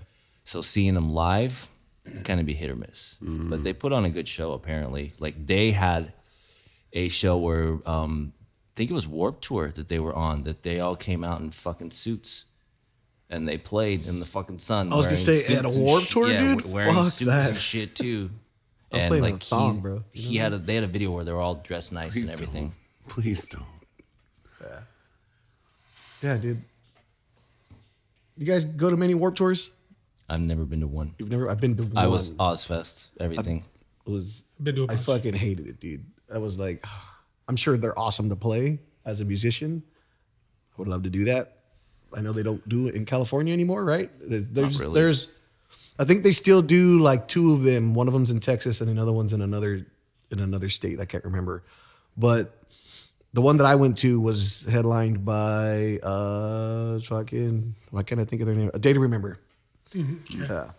So seeing them live kind of be hit or miss. But they put on a good show apparently. Like they had a show where um, I think it was Warp Tour that they were on that they all came out in fucking suits. And they played in the fucking sun. I was gonna wearing say, at a suits and Warped shit- Tour, yeah, dude? w- wearing Fuck suits that. and shit too. I'm and playing a like thong, he, bro. he had a they had a video where they were all dressed nice Please and everything. Don't. Please don't. Yeah, dude. You guys go to many warp tours? I've never been to one. You've never. I've been to one. I was Ozzfest, everything. It was. Been to a I bunch. fucking hated it, dude. I was like, I'm sure they're awesome to play as a musician. I would love to do that. I know they don't do it in California anymore, right? There's, there's, really. there's I think they still do like two of them. One of them's in Texas and another one's in another in another state. I can't remember, but the one that I went to was headlined by uh fucking why can't I think of their name? A Day to Remember. Yeah,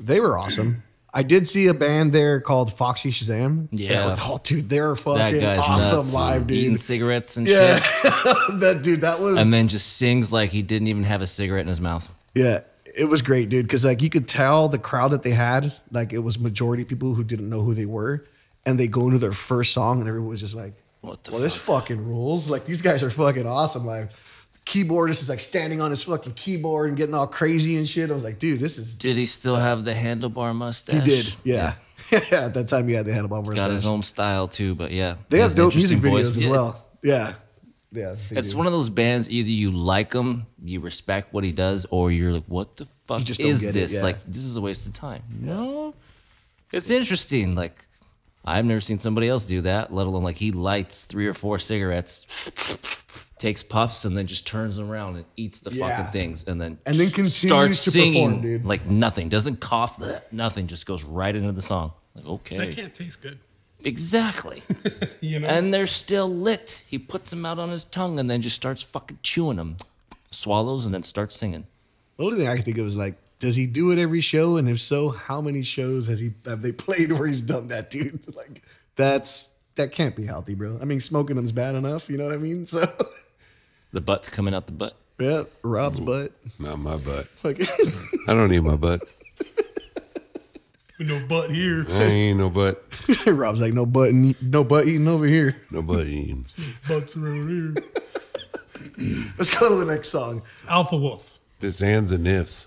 they were awesome. I did see a band there called Foxy Shazam. Yeah. was- oh, dude, they're fucking awesome nuts. live, Eating dude. cigarettes and Yeah, shit. that dude, that was And then just sings like he didn't even have a cigarette in his mouth. Yeah, it was great, dude. Because like you could tell the crowd that they had, like it was majority people who didn't know who they were, and they go into their first song, and everyone was just like, What the well, this fucking rules. Like these guys are fucking awesome. Like keyboardist is like standing on his fucking keyboard and getting all crazy and shit. I was like, dude, this is. Did he still uh, have the handlebar mustache? He did, yeah. yeah, at that time, he had the handlebar mustache. Got his own style too, but yeah. They he have dope music interesting videos voice. as Yeah, well. Yeah, yeah. It's do. one of those bands. Either you like him, you respect what he does, or you're like, "What the fuck just is it, this? yeah. Like, this is a waste of time." No, it's interesting. Like, I've never seen somebody else do that. Let alone like he lights three or four cigarettes, takes puffs, and then just turns around and eats the Yeah. fucking things, and then And then continues starts to singing perform, dude. like nothing. Doesn't cough, bleh, nothing. Just goes right into the song. Like, okay, That can't taste good. exactly. You know. and they're still lit. He puts them out on his tongue and then just starts fucking chewing them, swallows and then starts singing. The only thing I can think of is like, does he do it every show? And if so, how many shows has he have they played where he's done that, dude? Like, that's that can't be healthy, bro. I mean, smoking them's bad enough. You know what I mean? So, The butt's coming out the butt. yeah, Robb's butt. Not my butt. Like, I don't need my butt. With no butt here. I ain't no butt. Robb's like, no butt, no butt eating over here. No butt eating. Butts around here. Let's go to the next song. Alpha Wolf. This ands and ifs.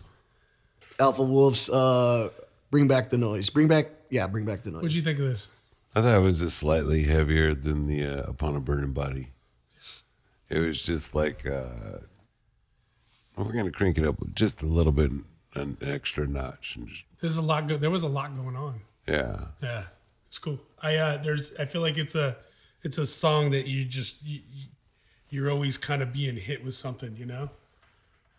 Alpha Wolves, uh, bring back the noise. Bring back, yeah, bring back the noise. What'd you think of this? I thought it was just slightly heavier than the uh, Upon a Burning Body. It was just like uh, we're gonna crank it up just a little bit, an extra notch, and just There's a lot. Go- there was a lot going on. yeah. Yeah, it's cool. I uh, there's. I feel like it's a, it's a song that you just you, you- you're always kind of being hit with something. You know.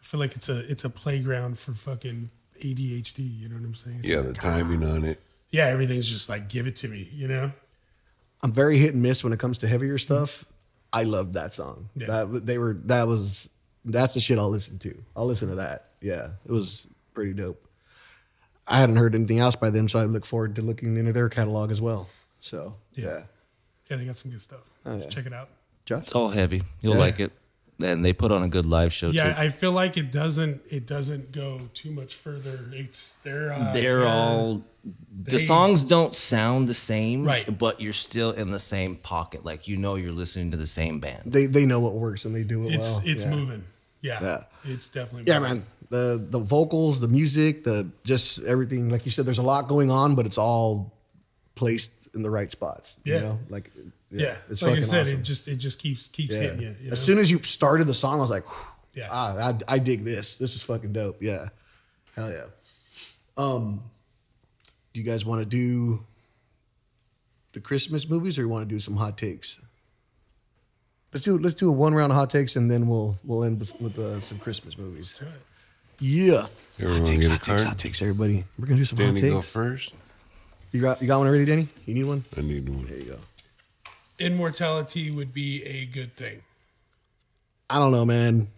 I feel like it's a it's a playground for fucking ADHD. You know what I'm saying? It's Yeah, the like, timing on it. yeah, everything's just like give it to me. You know. I'm very hit and miss when it comes to heavier stuff. I loved that song. Yeah. That they were that was that's the shit I'll listen to. I'll listen to that. Yeah, it was pretty dope. I hadn't heard anything else by them, so I look forward to looking into their catalog as well. So yeah, Yeah, they got some good stuff. Oh, yeah. Check it out. Josh. It's all heavy. You'll Yeah. like it. And they put on a good live show Yeah, too. I feel like it doesn't it doesn't go too much further. It's they're uh, They're all the they- songs don't sound the same, Right. But you're still in the same pocket. Like you know you're listening to the same band. They they know what works and they do it it's well. it's yeah. moving. Yeah, Yeah. it's definitely Yeah, moving. man. The the vocals, the music, the just everything. Like you said, there's a lot going on, but it's all placed in the right spots. Yeah. You know, like yeah, Yeah, it's like I fucking said, awesome. it just it just keeps keeps Yeah. hitting you. you As soon as you started the song, I was like, Yeah. ah, I, I dig this. This is fucking dope. Yeah. Hell yeah. Um, do you guys want to do the Christmas movies or you want to do some hot takes? Let's do let's do a one round of hot takes and then we'll we'll end with, with uh, some Christmas movies. Do it. Yeah. Everyone hot takes, get a hot takes, hot takes, everybody. We're gonna do some Danny, hot go takes. first. You got you got one already, Danny? You need one? I need one. There you go. Immortality would be a good thing. I don't know, man.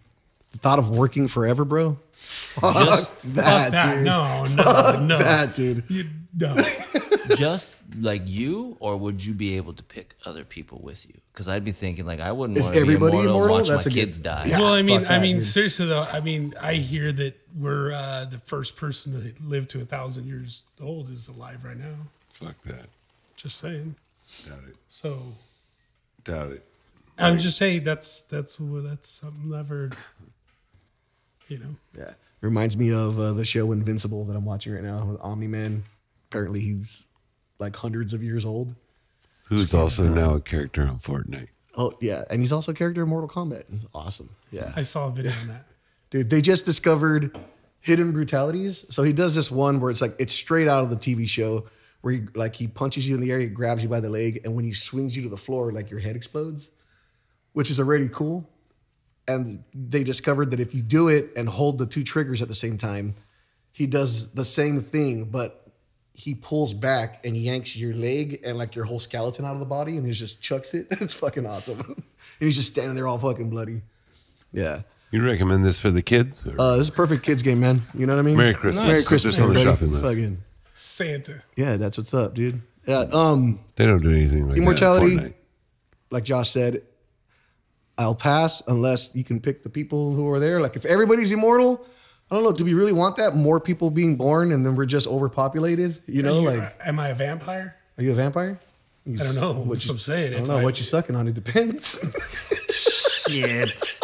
The thought of working forever, bro. Fuck Just- that, Fuck that. dude. No, no, no. That dude. You, no. Just like you, or would you be able to pick other people with you? Because I'd be thinking like I wouldn't Is want be everybody immortal, immortal? watch That's my a good- kids die. Yeah. well, I mean, fuck I mean, dude. seriously though, I mean, I hear that we're uh, the first person to live to a thousand years old is alive right now. Fuck that. Just saying. Doubt it. So Doubt it. I'm just saying that's that's that's something I've heard. You know, Yeah. Reminds me of uh, the show Invincible that I'm watching right now with Omni Man. Apparently, he's like hundreds of years old. Who's also now a character on Fortnite? Oh, yeah. And he's also a character in Mortal Kombat. He's awesome. Yeah. I saw a video on that. Dude, they just discovered hidden brutalities. So he does this one where it's like, it's straight out of the TV show where he, like, he punches you in the air, he grabs you by the leg, and when he swings you to the floor, like, your head explodes, which is already cool. And they discovered that if you do it and hold the two triggers at the same time, he does the same thing, but he pulls back and yanks your leg and like your whole skeleton out of the body and he just chucks it. It's fucking awesome. and he's just standing there all fucking bloody. Yeah. You recommend this for the kids? or- Uh, this is a perfect kids game, man. You know what I mean? Merry Christmas. Merry Christmas, Just on the everybody. shopping list. Fucking Santa. yeah, that's what's up, dude. Yeah. Um, they don't do anything like Immortality. that. Fortnite. like Josh said, I'll pass unless you can pick the people who are there. Like if everybody's immortal, I don't know. Do we really want that? More people being born and then we're just overpopulated? You know, you- like am I a vampire? are you a vampire? I don't know. What I'm saying. I don't know what you're sucking on. It depends. Shit.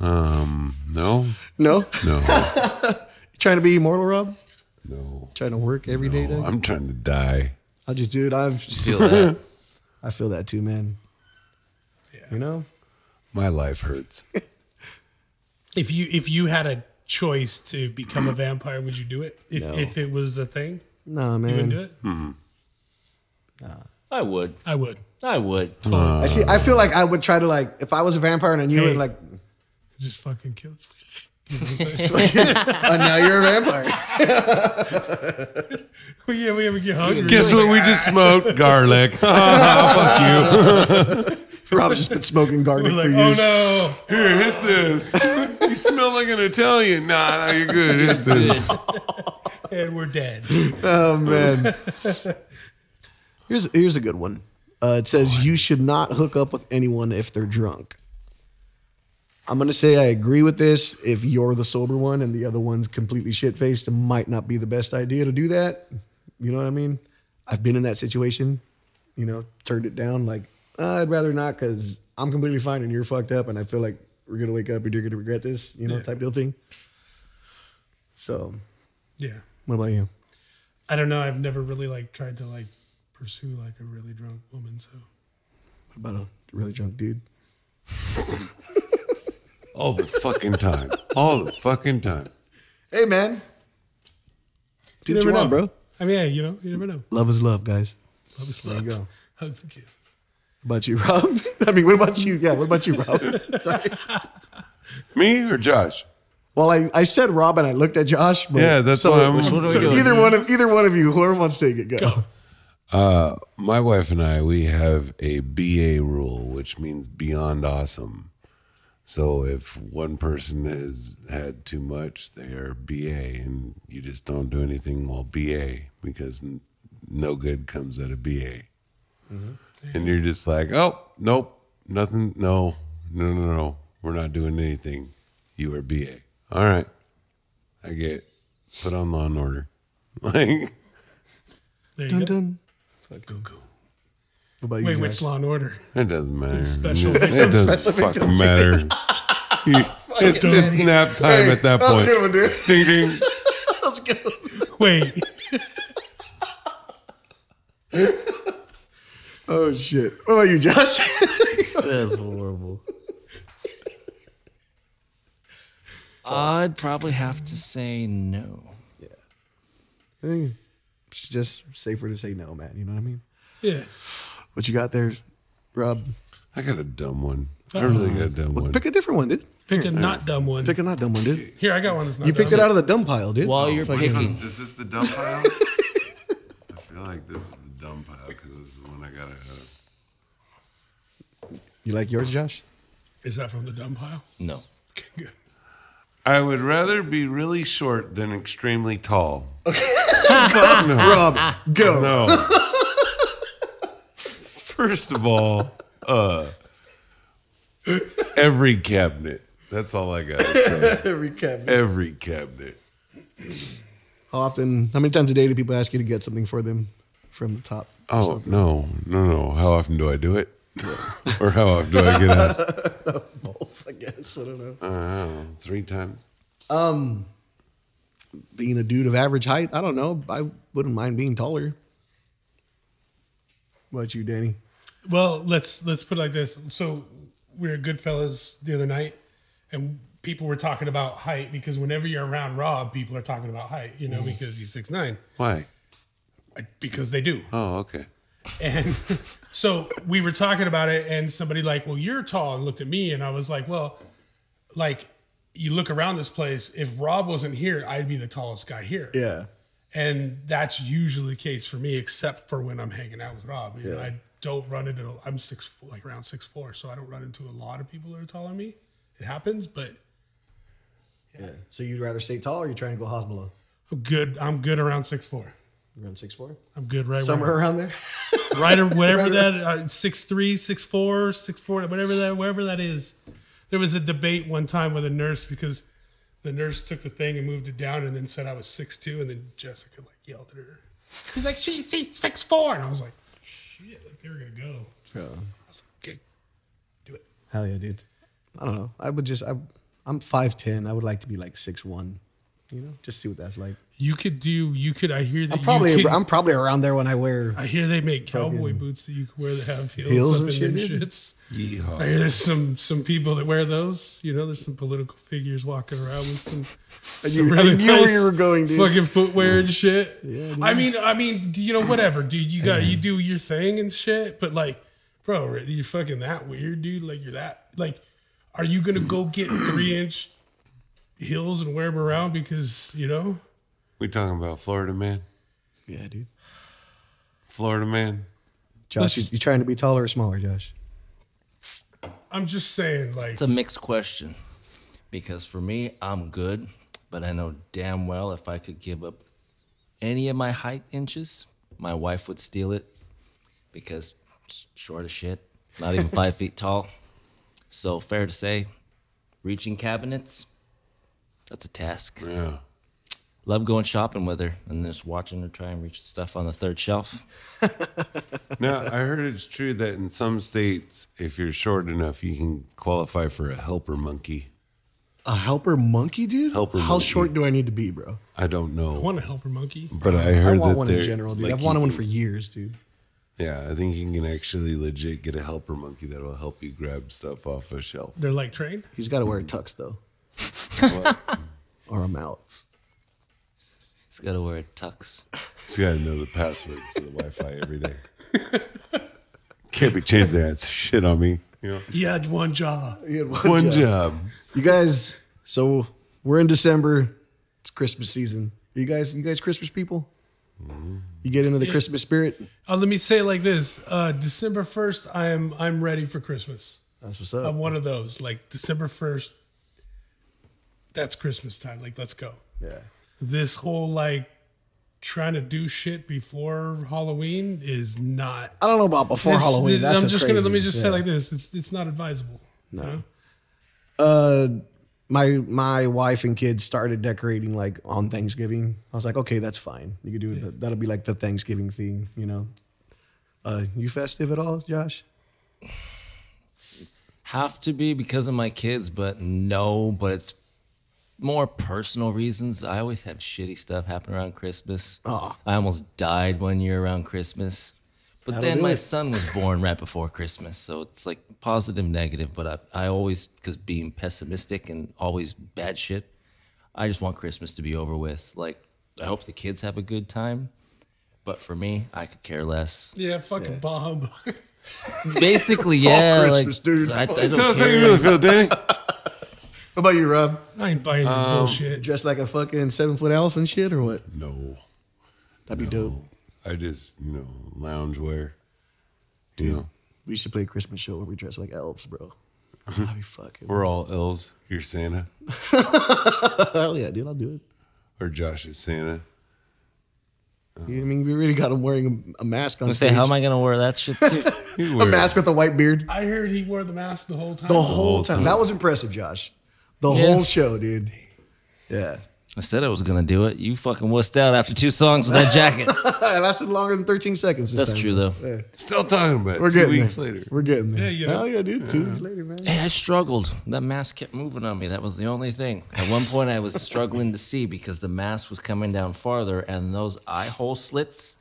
Um, no, no, no, you trying to be immortal, Robb? no. Trying to work every day. no Doug? I'm trying to die. I'll just do it. I've Feel that? I feel that too, man. Yeah. You know, My life hurts. if you if you had a choice to become a vampire, would you do it? If No. if it was a thing, nah, man, you wouldn't do man. it. I would. I would. I would. I see. I feel like I would try to like if I was a vampire and I knew Hey. it, like, Just fucking kill. oh, now you're a vampire. well, yeah, we ever get hungry. Guess what we just smoked? Garlic. Fuck you. Robb's just been smoking garlic We're for like, years. oh no! Here, hit this. You smell like an Italian. Nah, nah, you're good. Hit this. and we're dead. Oh man. here's here's a good one. Uh, it says you should not hook up with anyone if they're drunk. I'm gonna say I agree with this. If you're the sober one and the other one's completely shit faced, it might not be the best idea to do that. You know what I mean? I've been in that situation. You know, turned it down. Like uh, I'd rather not because I'm completely fine and you're fucked up, and I feel like we're gonna wake up and you're gonna regret this. You know, Yeah. type deal thing. So, Yeah. what about you? I don't know. I've never really like tried to like pursue like a really drunk woman. So What about a really drunk dude? All the fucking time. All the fucking time. Hey man, do what you want, bro. I mean, yeah, you know, you never know. Love is love, guys. Love is There you go. Hugs and kisses. What about you, Robb? I mean, what about you? Yeah, what about you, Robb? Sorry. Me or Josh? Well, I, I said Robb and I looked at Josh. But Yeah, that's so why I'm- Which one are we either one of either one of you, whoever wants to take it, go. Uh, my wife and I, we have a BA rule, which means beyond awesome. So if one person has had too much, they are BA, and you just don't do anything while BA because no good comes out of BA. Mm-hmm. And you're just like, oh, nope, nothing, no, no, no, no, we're not doing anything. You are BA. All right, I get it. Put on law and order. Like, There you Dun go. dun. Fucking cool. What about you? Wait, Josh? which Law and Order? It doesn't matter. special it doesn't Special fucking victims. matter. You- it's, it's nap time Hey, at that that was a point. good one, dude. Ding ding. That was a good one. Wait, Oh shit. What about you, Josh? That's horrible. I'd probably have to say no. Yeah. I think it's just safer to say no, man. You know what I mean? yeah. What you got there, Robb? I got a dumb one. I really got a dumb one. Pick a different one, dude. Pick a not dumb one. Pick a not dumb one, dude. Here, I got one that's not You picked dumb. it out of the dumb pile, dude. While you're Fucking- picking, Is this the dumb pile? I feel like this is the dumb pile because this is the one I gotta have. You like yours, Josh? Is that from the dumb pile? no. Okay, good. I would rather be really short than extremely tall. Robb, go. No. First of all, uh, every cabinet. That's all I gotta say. Every cabinet. Every cabinet. How often? How many times a day do people ask you to get something for them from the top? Oh no, no, no! How often do I do it, or how often do I get asked? Both, I guess. I don't know. I don't know, three times. Um, being a dude of average height, I don't know. I wouldn't mind being taller. What about you, Danny? Well, let's let's put it like this. So we were at Goodfellas the other night, and people were talking about height because whenever you're around Robb, people are talking about height. You know, mm. because he's six nine. Why? Because they do. Oh, okay. And so we were talking about it, and somebody like, "Well, you're tall," and looked at me, and I was like, "Well, like you look around this place. If Robb wasn't here, I'd be the tallest guy here." Yeah. And that's usually the case for me, except for when I'm hanging out with Robb. You know, Yeah. Don't run into. I'm six, like around six four, so I don't run into a lot of people that are taller than me. It happens, but Yeah. So you'd rather stay tall or you trying to go hospital? I'm good. I'm good around six four. Around six four? I'm good right Somewhere where, around there? right or whatever that uh, six three, six four, six four, whatever that whatever that is. There was a debate one time with a nurse because the nurse took the thing and moved it down, and then said I was six two, and then Jessica like yelled at her. She's like, she, she's six four, and I was like, shit, like they were gonna go. Yeah. I was like, okay, do it. Hell yeah, dude. I don't know. I would just I I'm five ten. I would like to be like six one. You know, just see what that's like. You could do. You could. I hear that. I'm probably You could, I'm probably around there when I wear. I hear they make cowboy boots that you can wear that have heels, Heels up and in shit, them dude? I hear there's some some people that wear those. You know, there's some political figures walking around with some. I some knew, I knew where you were going, dude. Fucking footwear and shit. Yeah, I mean, I mean, you know, whatever, dude. You got you do your thing and shit, but like, bro, you're fucking that weird, dude. Like you're that like. Are you gonna go get three inch heels and wear them around because you know? We talking about Florida man? Yeah, dude. Florida man. Josh, you, you trying to be taller or smaller, Josh? I'm just saying, like, It's a mixed question because for me, I'm good, but I know damn well if I could give up any of my height inches, my wife would steal it because short as shit, not even five feet tall. So fair to say, reaching cabinets, that's a task. Yeah. Love going shopping with her and just watching her try and reach stuff on the third shelf. Now I heard it's true that in some states, if you're short enough, you can qualify for a helper monkey. A helper monkey, dude. Helper How monkey. short do I need to be, bro? I don't know. I know, want a helper monkey. but I heard I want that one in general, dude. like, I've you wanted one for years, dude. Yeah, I think you can actually legit get a helper monkey that'll help you grab stuff off a shelf. They're like trained. He's got to wear a tux though, or I'm out. He's got to wear a tux. He's got to know the password for the Wi-Fi every day. Can't be changing that shit on me. You know, He had one job. He had one job. You guys, so we're in December. It's Christmas season. You guys, you guys, Christmas people. You get into the Christmas spirit. Uh, let me say it like this: uh, December first, I am I'm ready for Christmas. That's what's up. I'm one of those. Like December first, that's Christmas time. Like let's go. yeah. This whole like trying to do shit before Halloween is not. I don't know about before It's- Halloween. That's I'm a just gonna let me just yeah. say like this: it's it's not advisable. No. uh my my wife and kids started decorating like on Thanksgiving. I was like, okay, that's fine. You can do it. but That'll be like the Thanksgiving thing, you know. Uh, you festive at all, Josh? Have to be because of my kids, but no, but it's more personal reasons. I always have shitty stuff happen around Christmas. Aw. I almost died one year around Christmas. But That'll then my it. son was born right before Christmas. So it's like positive, negative. But I, I always, because being pessimistic and always bad shit, I just want Christmas to be over with. Like, I hope the kids have a good time. But for me, I could care less. Yeah, fucking Bob. Basically, yeah. Christmas, like, dude. I, I don't Tell us how you really feel, Danny. What about you, Robb? I ain't buying Um, bullshit. Dressed like a fucking seven foot elephant shit, or what? No, That'd be dope. I just you know lounge wear. You know, We should play a Christmas show where we dress like elves, bro. That'd be fucking. we're all elves. You're Santa, Hell yeah, dude, I'll do it. or Josh is Santa. I mean, we really got him wearing a, a mask on I'm stage. say, how am I gonna wear that shit too? A wear mask with a white beard I heard he wore the mask the whole time. the whole whole time. time. That was impressive, Josh. The Yeah. whole show, dude. Yeah. I said I was gonna do it. You fucking wussed out after two songs with that jacket. it lasted longer than 13 seconds. This That's time. true though. Yeah. Still talking about it. We're two getting weeks there. later. We're getting there. Yeah, you know. Hell yeah, dude. Two weeks later, man. Hey, I struggled. That mask kept moving on me. That was the only thing. At one point, I was struggling to see because the mask was coming down farther, and those eye hole slits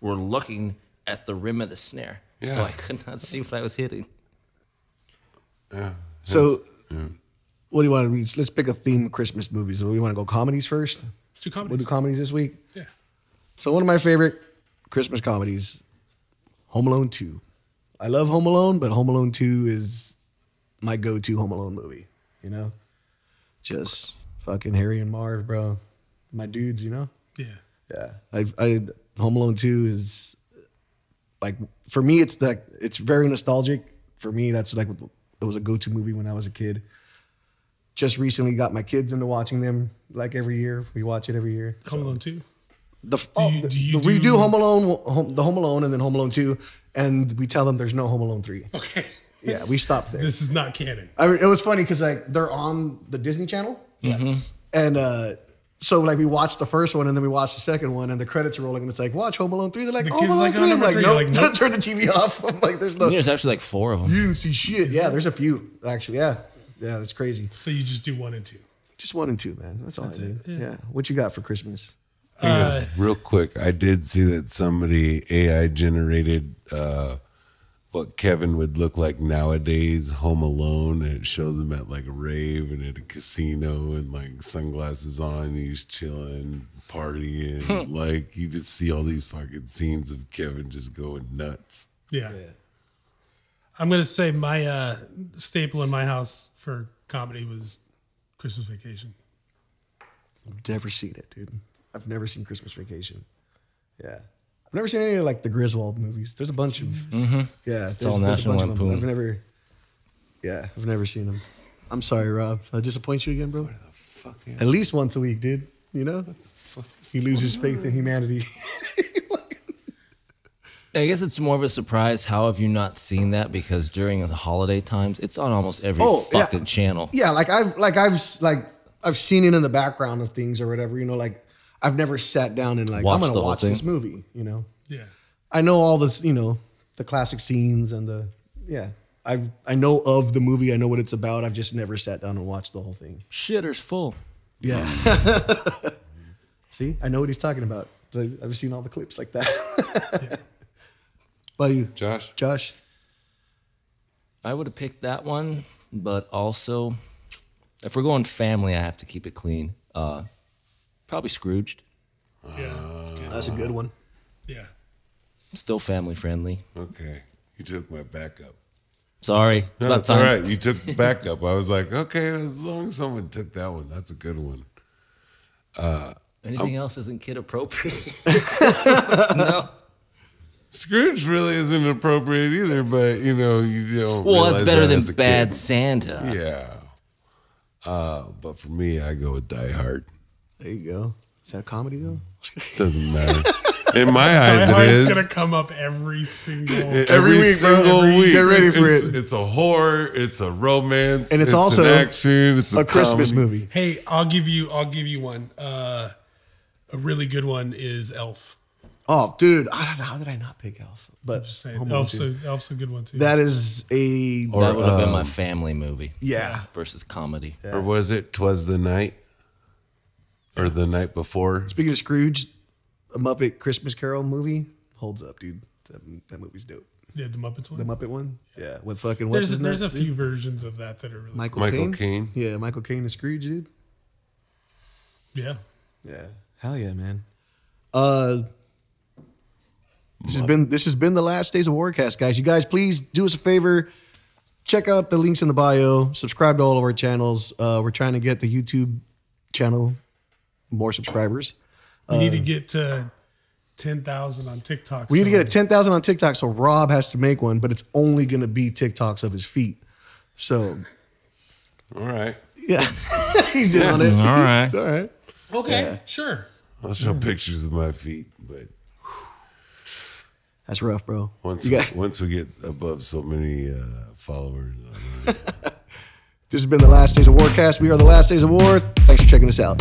were looking at the rim of the snare. yeah. So I could not see what I was hitting. Yeah. So, what do you want to read? Let's pick a theme of Christmas movies. So, we want to go comedies first. Two We'll comedies. do comedies this week. yeah. So, one of my favorite Christmas comedies, Home Alone 2. I love Home Alone, but Home Alone 2 is my go to Home Alone movie. You know? Just fucking Harry and Marv, bro. My dudes, you know? Yeah. Yeah, I, I Home Alone Two is like for me, it's like it's very nostalgic. For me, that's like it was a go to movie when I was a kid. Just recently got my kids into watching them like every year. We watch it every year. Home Alone 2. The, oh, you- the- do you the- we do- do Home Alone, home, the Home Alone, and then Home Alone Two, and we tell them there's no Home Alone Three. Okay. Yeah, we stopped there. This is not canon. I mean, it was funny because like they're on the Disney Channel, Mm-hmm. and uh, so like we watched the first one and then we watched the second one and the credits are rolling and it's like watch Home Alone three. They're like The Home Alone like, oh, three. I'm like three. nope. Like, nope. Turn the TV off. I'm like there's no. There's actually like four of them. You didn't see shit. Yeah, there's a few actually. Yeah, yeah, that's crazy. So you just do one and two. Just one and two, man. That's all I need. Yeah. What you got for Christmas? Uh, Real quick, I did see that somebody AI generated uh, what Kevin would look like nowadays, home alone, and it shows him at like a rave and at a casino and like sunglasses on, he's chilling, partying. like you just see all these fucking scenes of Kevin just going nuts. yeah. I'm gonna say my uh, staple in my house for comedy was Christmas Vacation. I've never seen it, dude. I've never seen Christmas Vacation. Yeah. I've never seen any of like the Griswold movies. There's a bunch of mm-hmm. yeah. There's, all there's a National bunch of them. Lampoon. I've never. Yeah, I've never seen them. I'm sorry, Robb. I disappoint you again, bro. Fuck yeah. At least once a week, dude. You know, he loses faith in humanity. I guess it's more of a surprise. How have you not seen that? Because during the holiday times, it's on almost every Oh, yeah. fucking channel. yeah, like I've like I've like I've seen it in the background of things or whatever. You know, like I've never sat down and like Watched I'm gonna watch thing? this movie. You know, Yeah. I know all this. You know, the classic scenes and the yeah. I I know of the movie. I know what it's about. I've just never sat down and watched the whole thing. Shitter's full. Yeah. See, I know what he's talking about. I've seen all the clips like that. By you, Josh, Josh. I would have picked that one, but also, if we're going family, I have to keep it clean. Uh, probably Scrooged. Yeah. That's a good one. Yeah. Still family friendly. okay, you took my backup. Sorry, it's No, about that's all time. right. You took backup. I was like, okay, as long as someone took that one, that's a good one. Uh, Anything else isn't kid appropriate. no. Scrooge really isn't appropriate either, but you know, you don't. Well, realize that's better that than as a Bad kid. Santa. Yeah. Uh, but for me, I go with Die Hard. There you go. Is that a comedy though? Doesn't matter. In my eyes, Die it Hard's is. gonna come up every single. Every, week, bro. single Every- week. get ready for it's, it. It's a horror. It's a romance. And it's an also action. It's a, A Christmas comedy. movie. hey, I'll give you. I'll give you one. Uh, a really good one is Elf. Oh, dude, I don't know. How did I not pick Elf? But Saying Home Alone Elf's a, Elf's a good one too. that is a that would have been um, my family movie yeah. versus comedy. Or was it Twas the Night? Or the night before? Speaking of Scrooge, a Muppet Christmas Carol movie holds up, dude. That, that movie's dope. yeah, the Muppets one. The Muppet one, yeah, with fucking what's there's his there's a nuts, dude? few versions of that that are really Michael, Michael Caine? Caine. Yeah, Michael Caine and Scrooge, dude. yeah. Yeah, hell yeah, man. Uh, this has been this has been the last days of Warcast, guys. You guys, please do us a favor. Check out the links in the bio. Subscribe to all of our channels. Uh, we're trying to get the YouTube channel more subscribers. We need to get to ten thousand on TikTok. Uh, We need to so- get a ten thousand on TikTok, so Robb has to make one, but it's only going to be TikToks of his feet. So All right. yeah, he's in on it. All right. all right. Okay, sure. I'll show pictures of my feet, but That's rough, bro. once You got- once we get above so many uh, followers, uh, this has been the last days of Warcast. We are the last days of war. Thanks for checking us out.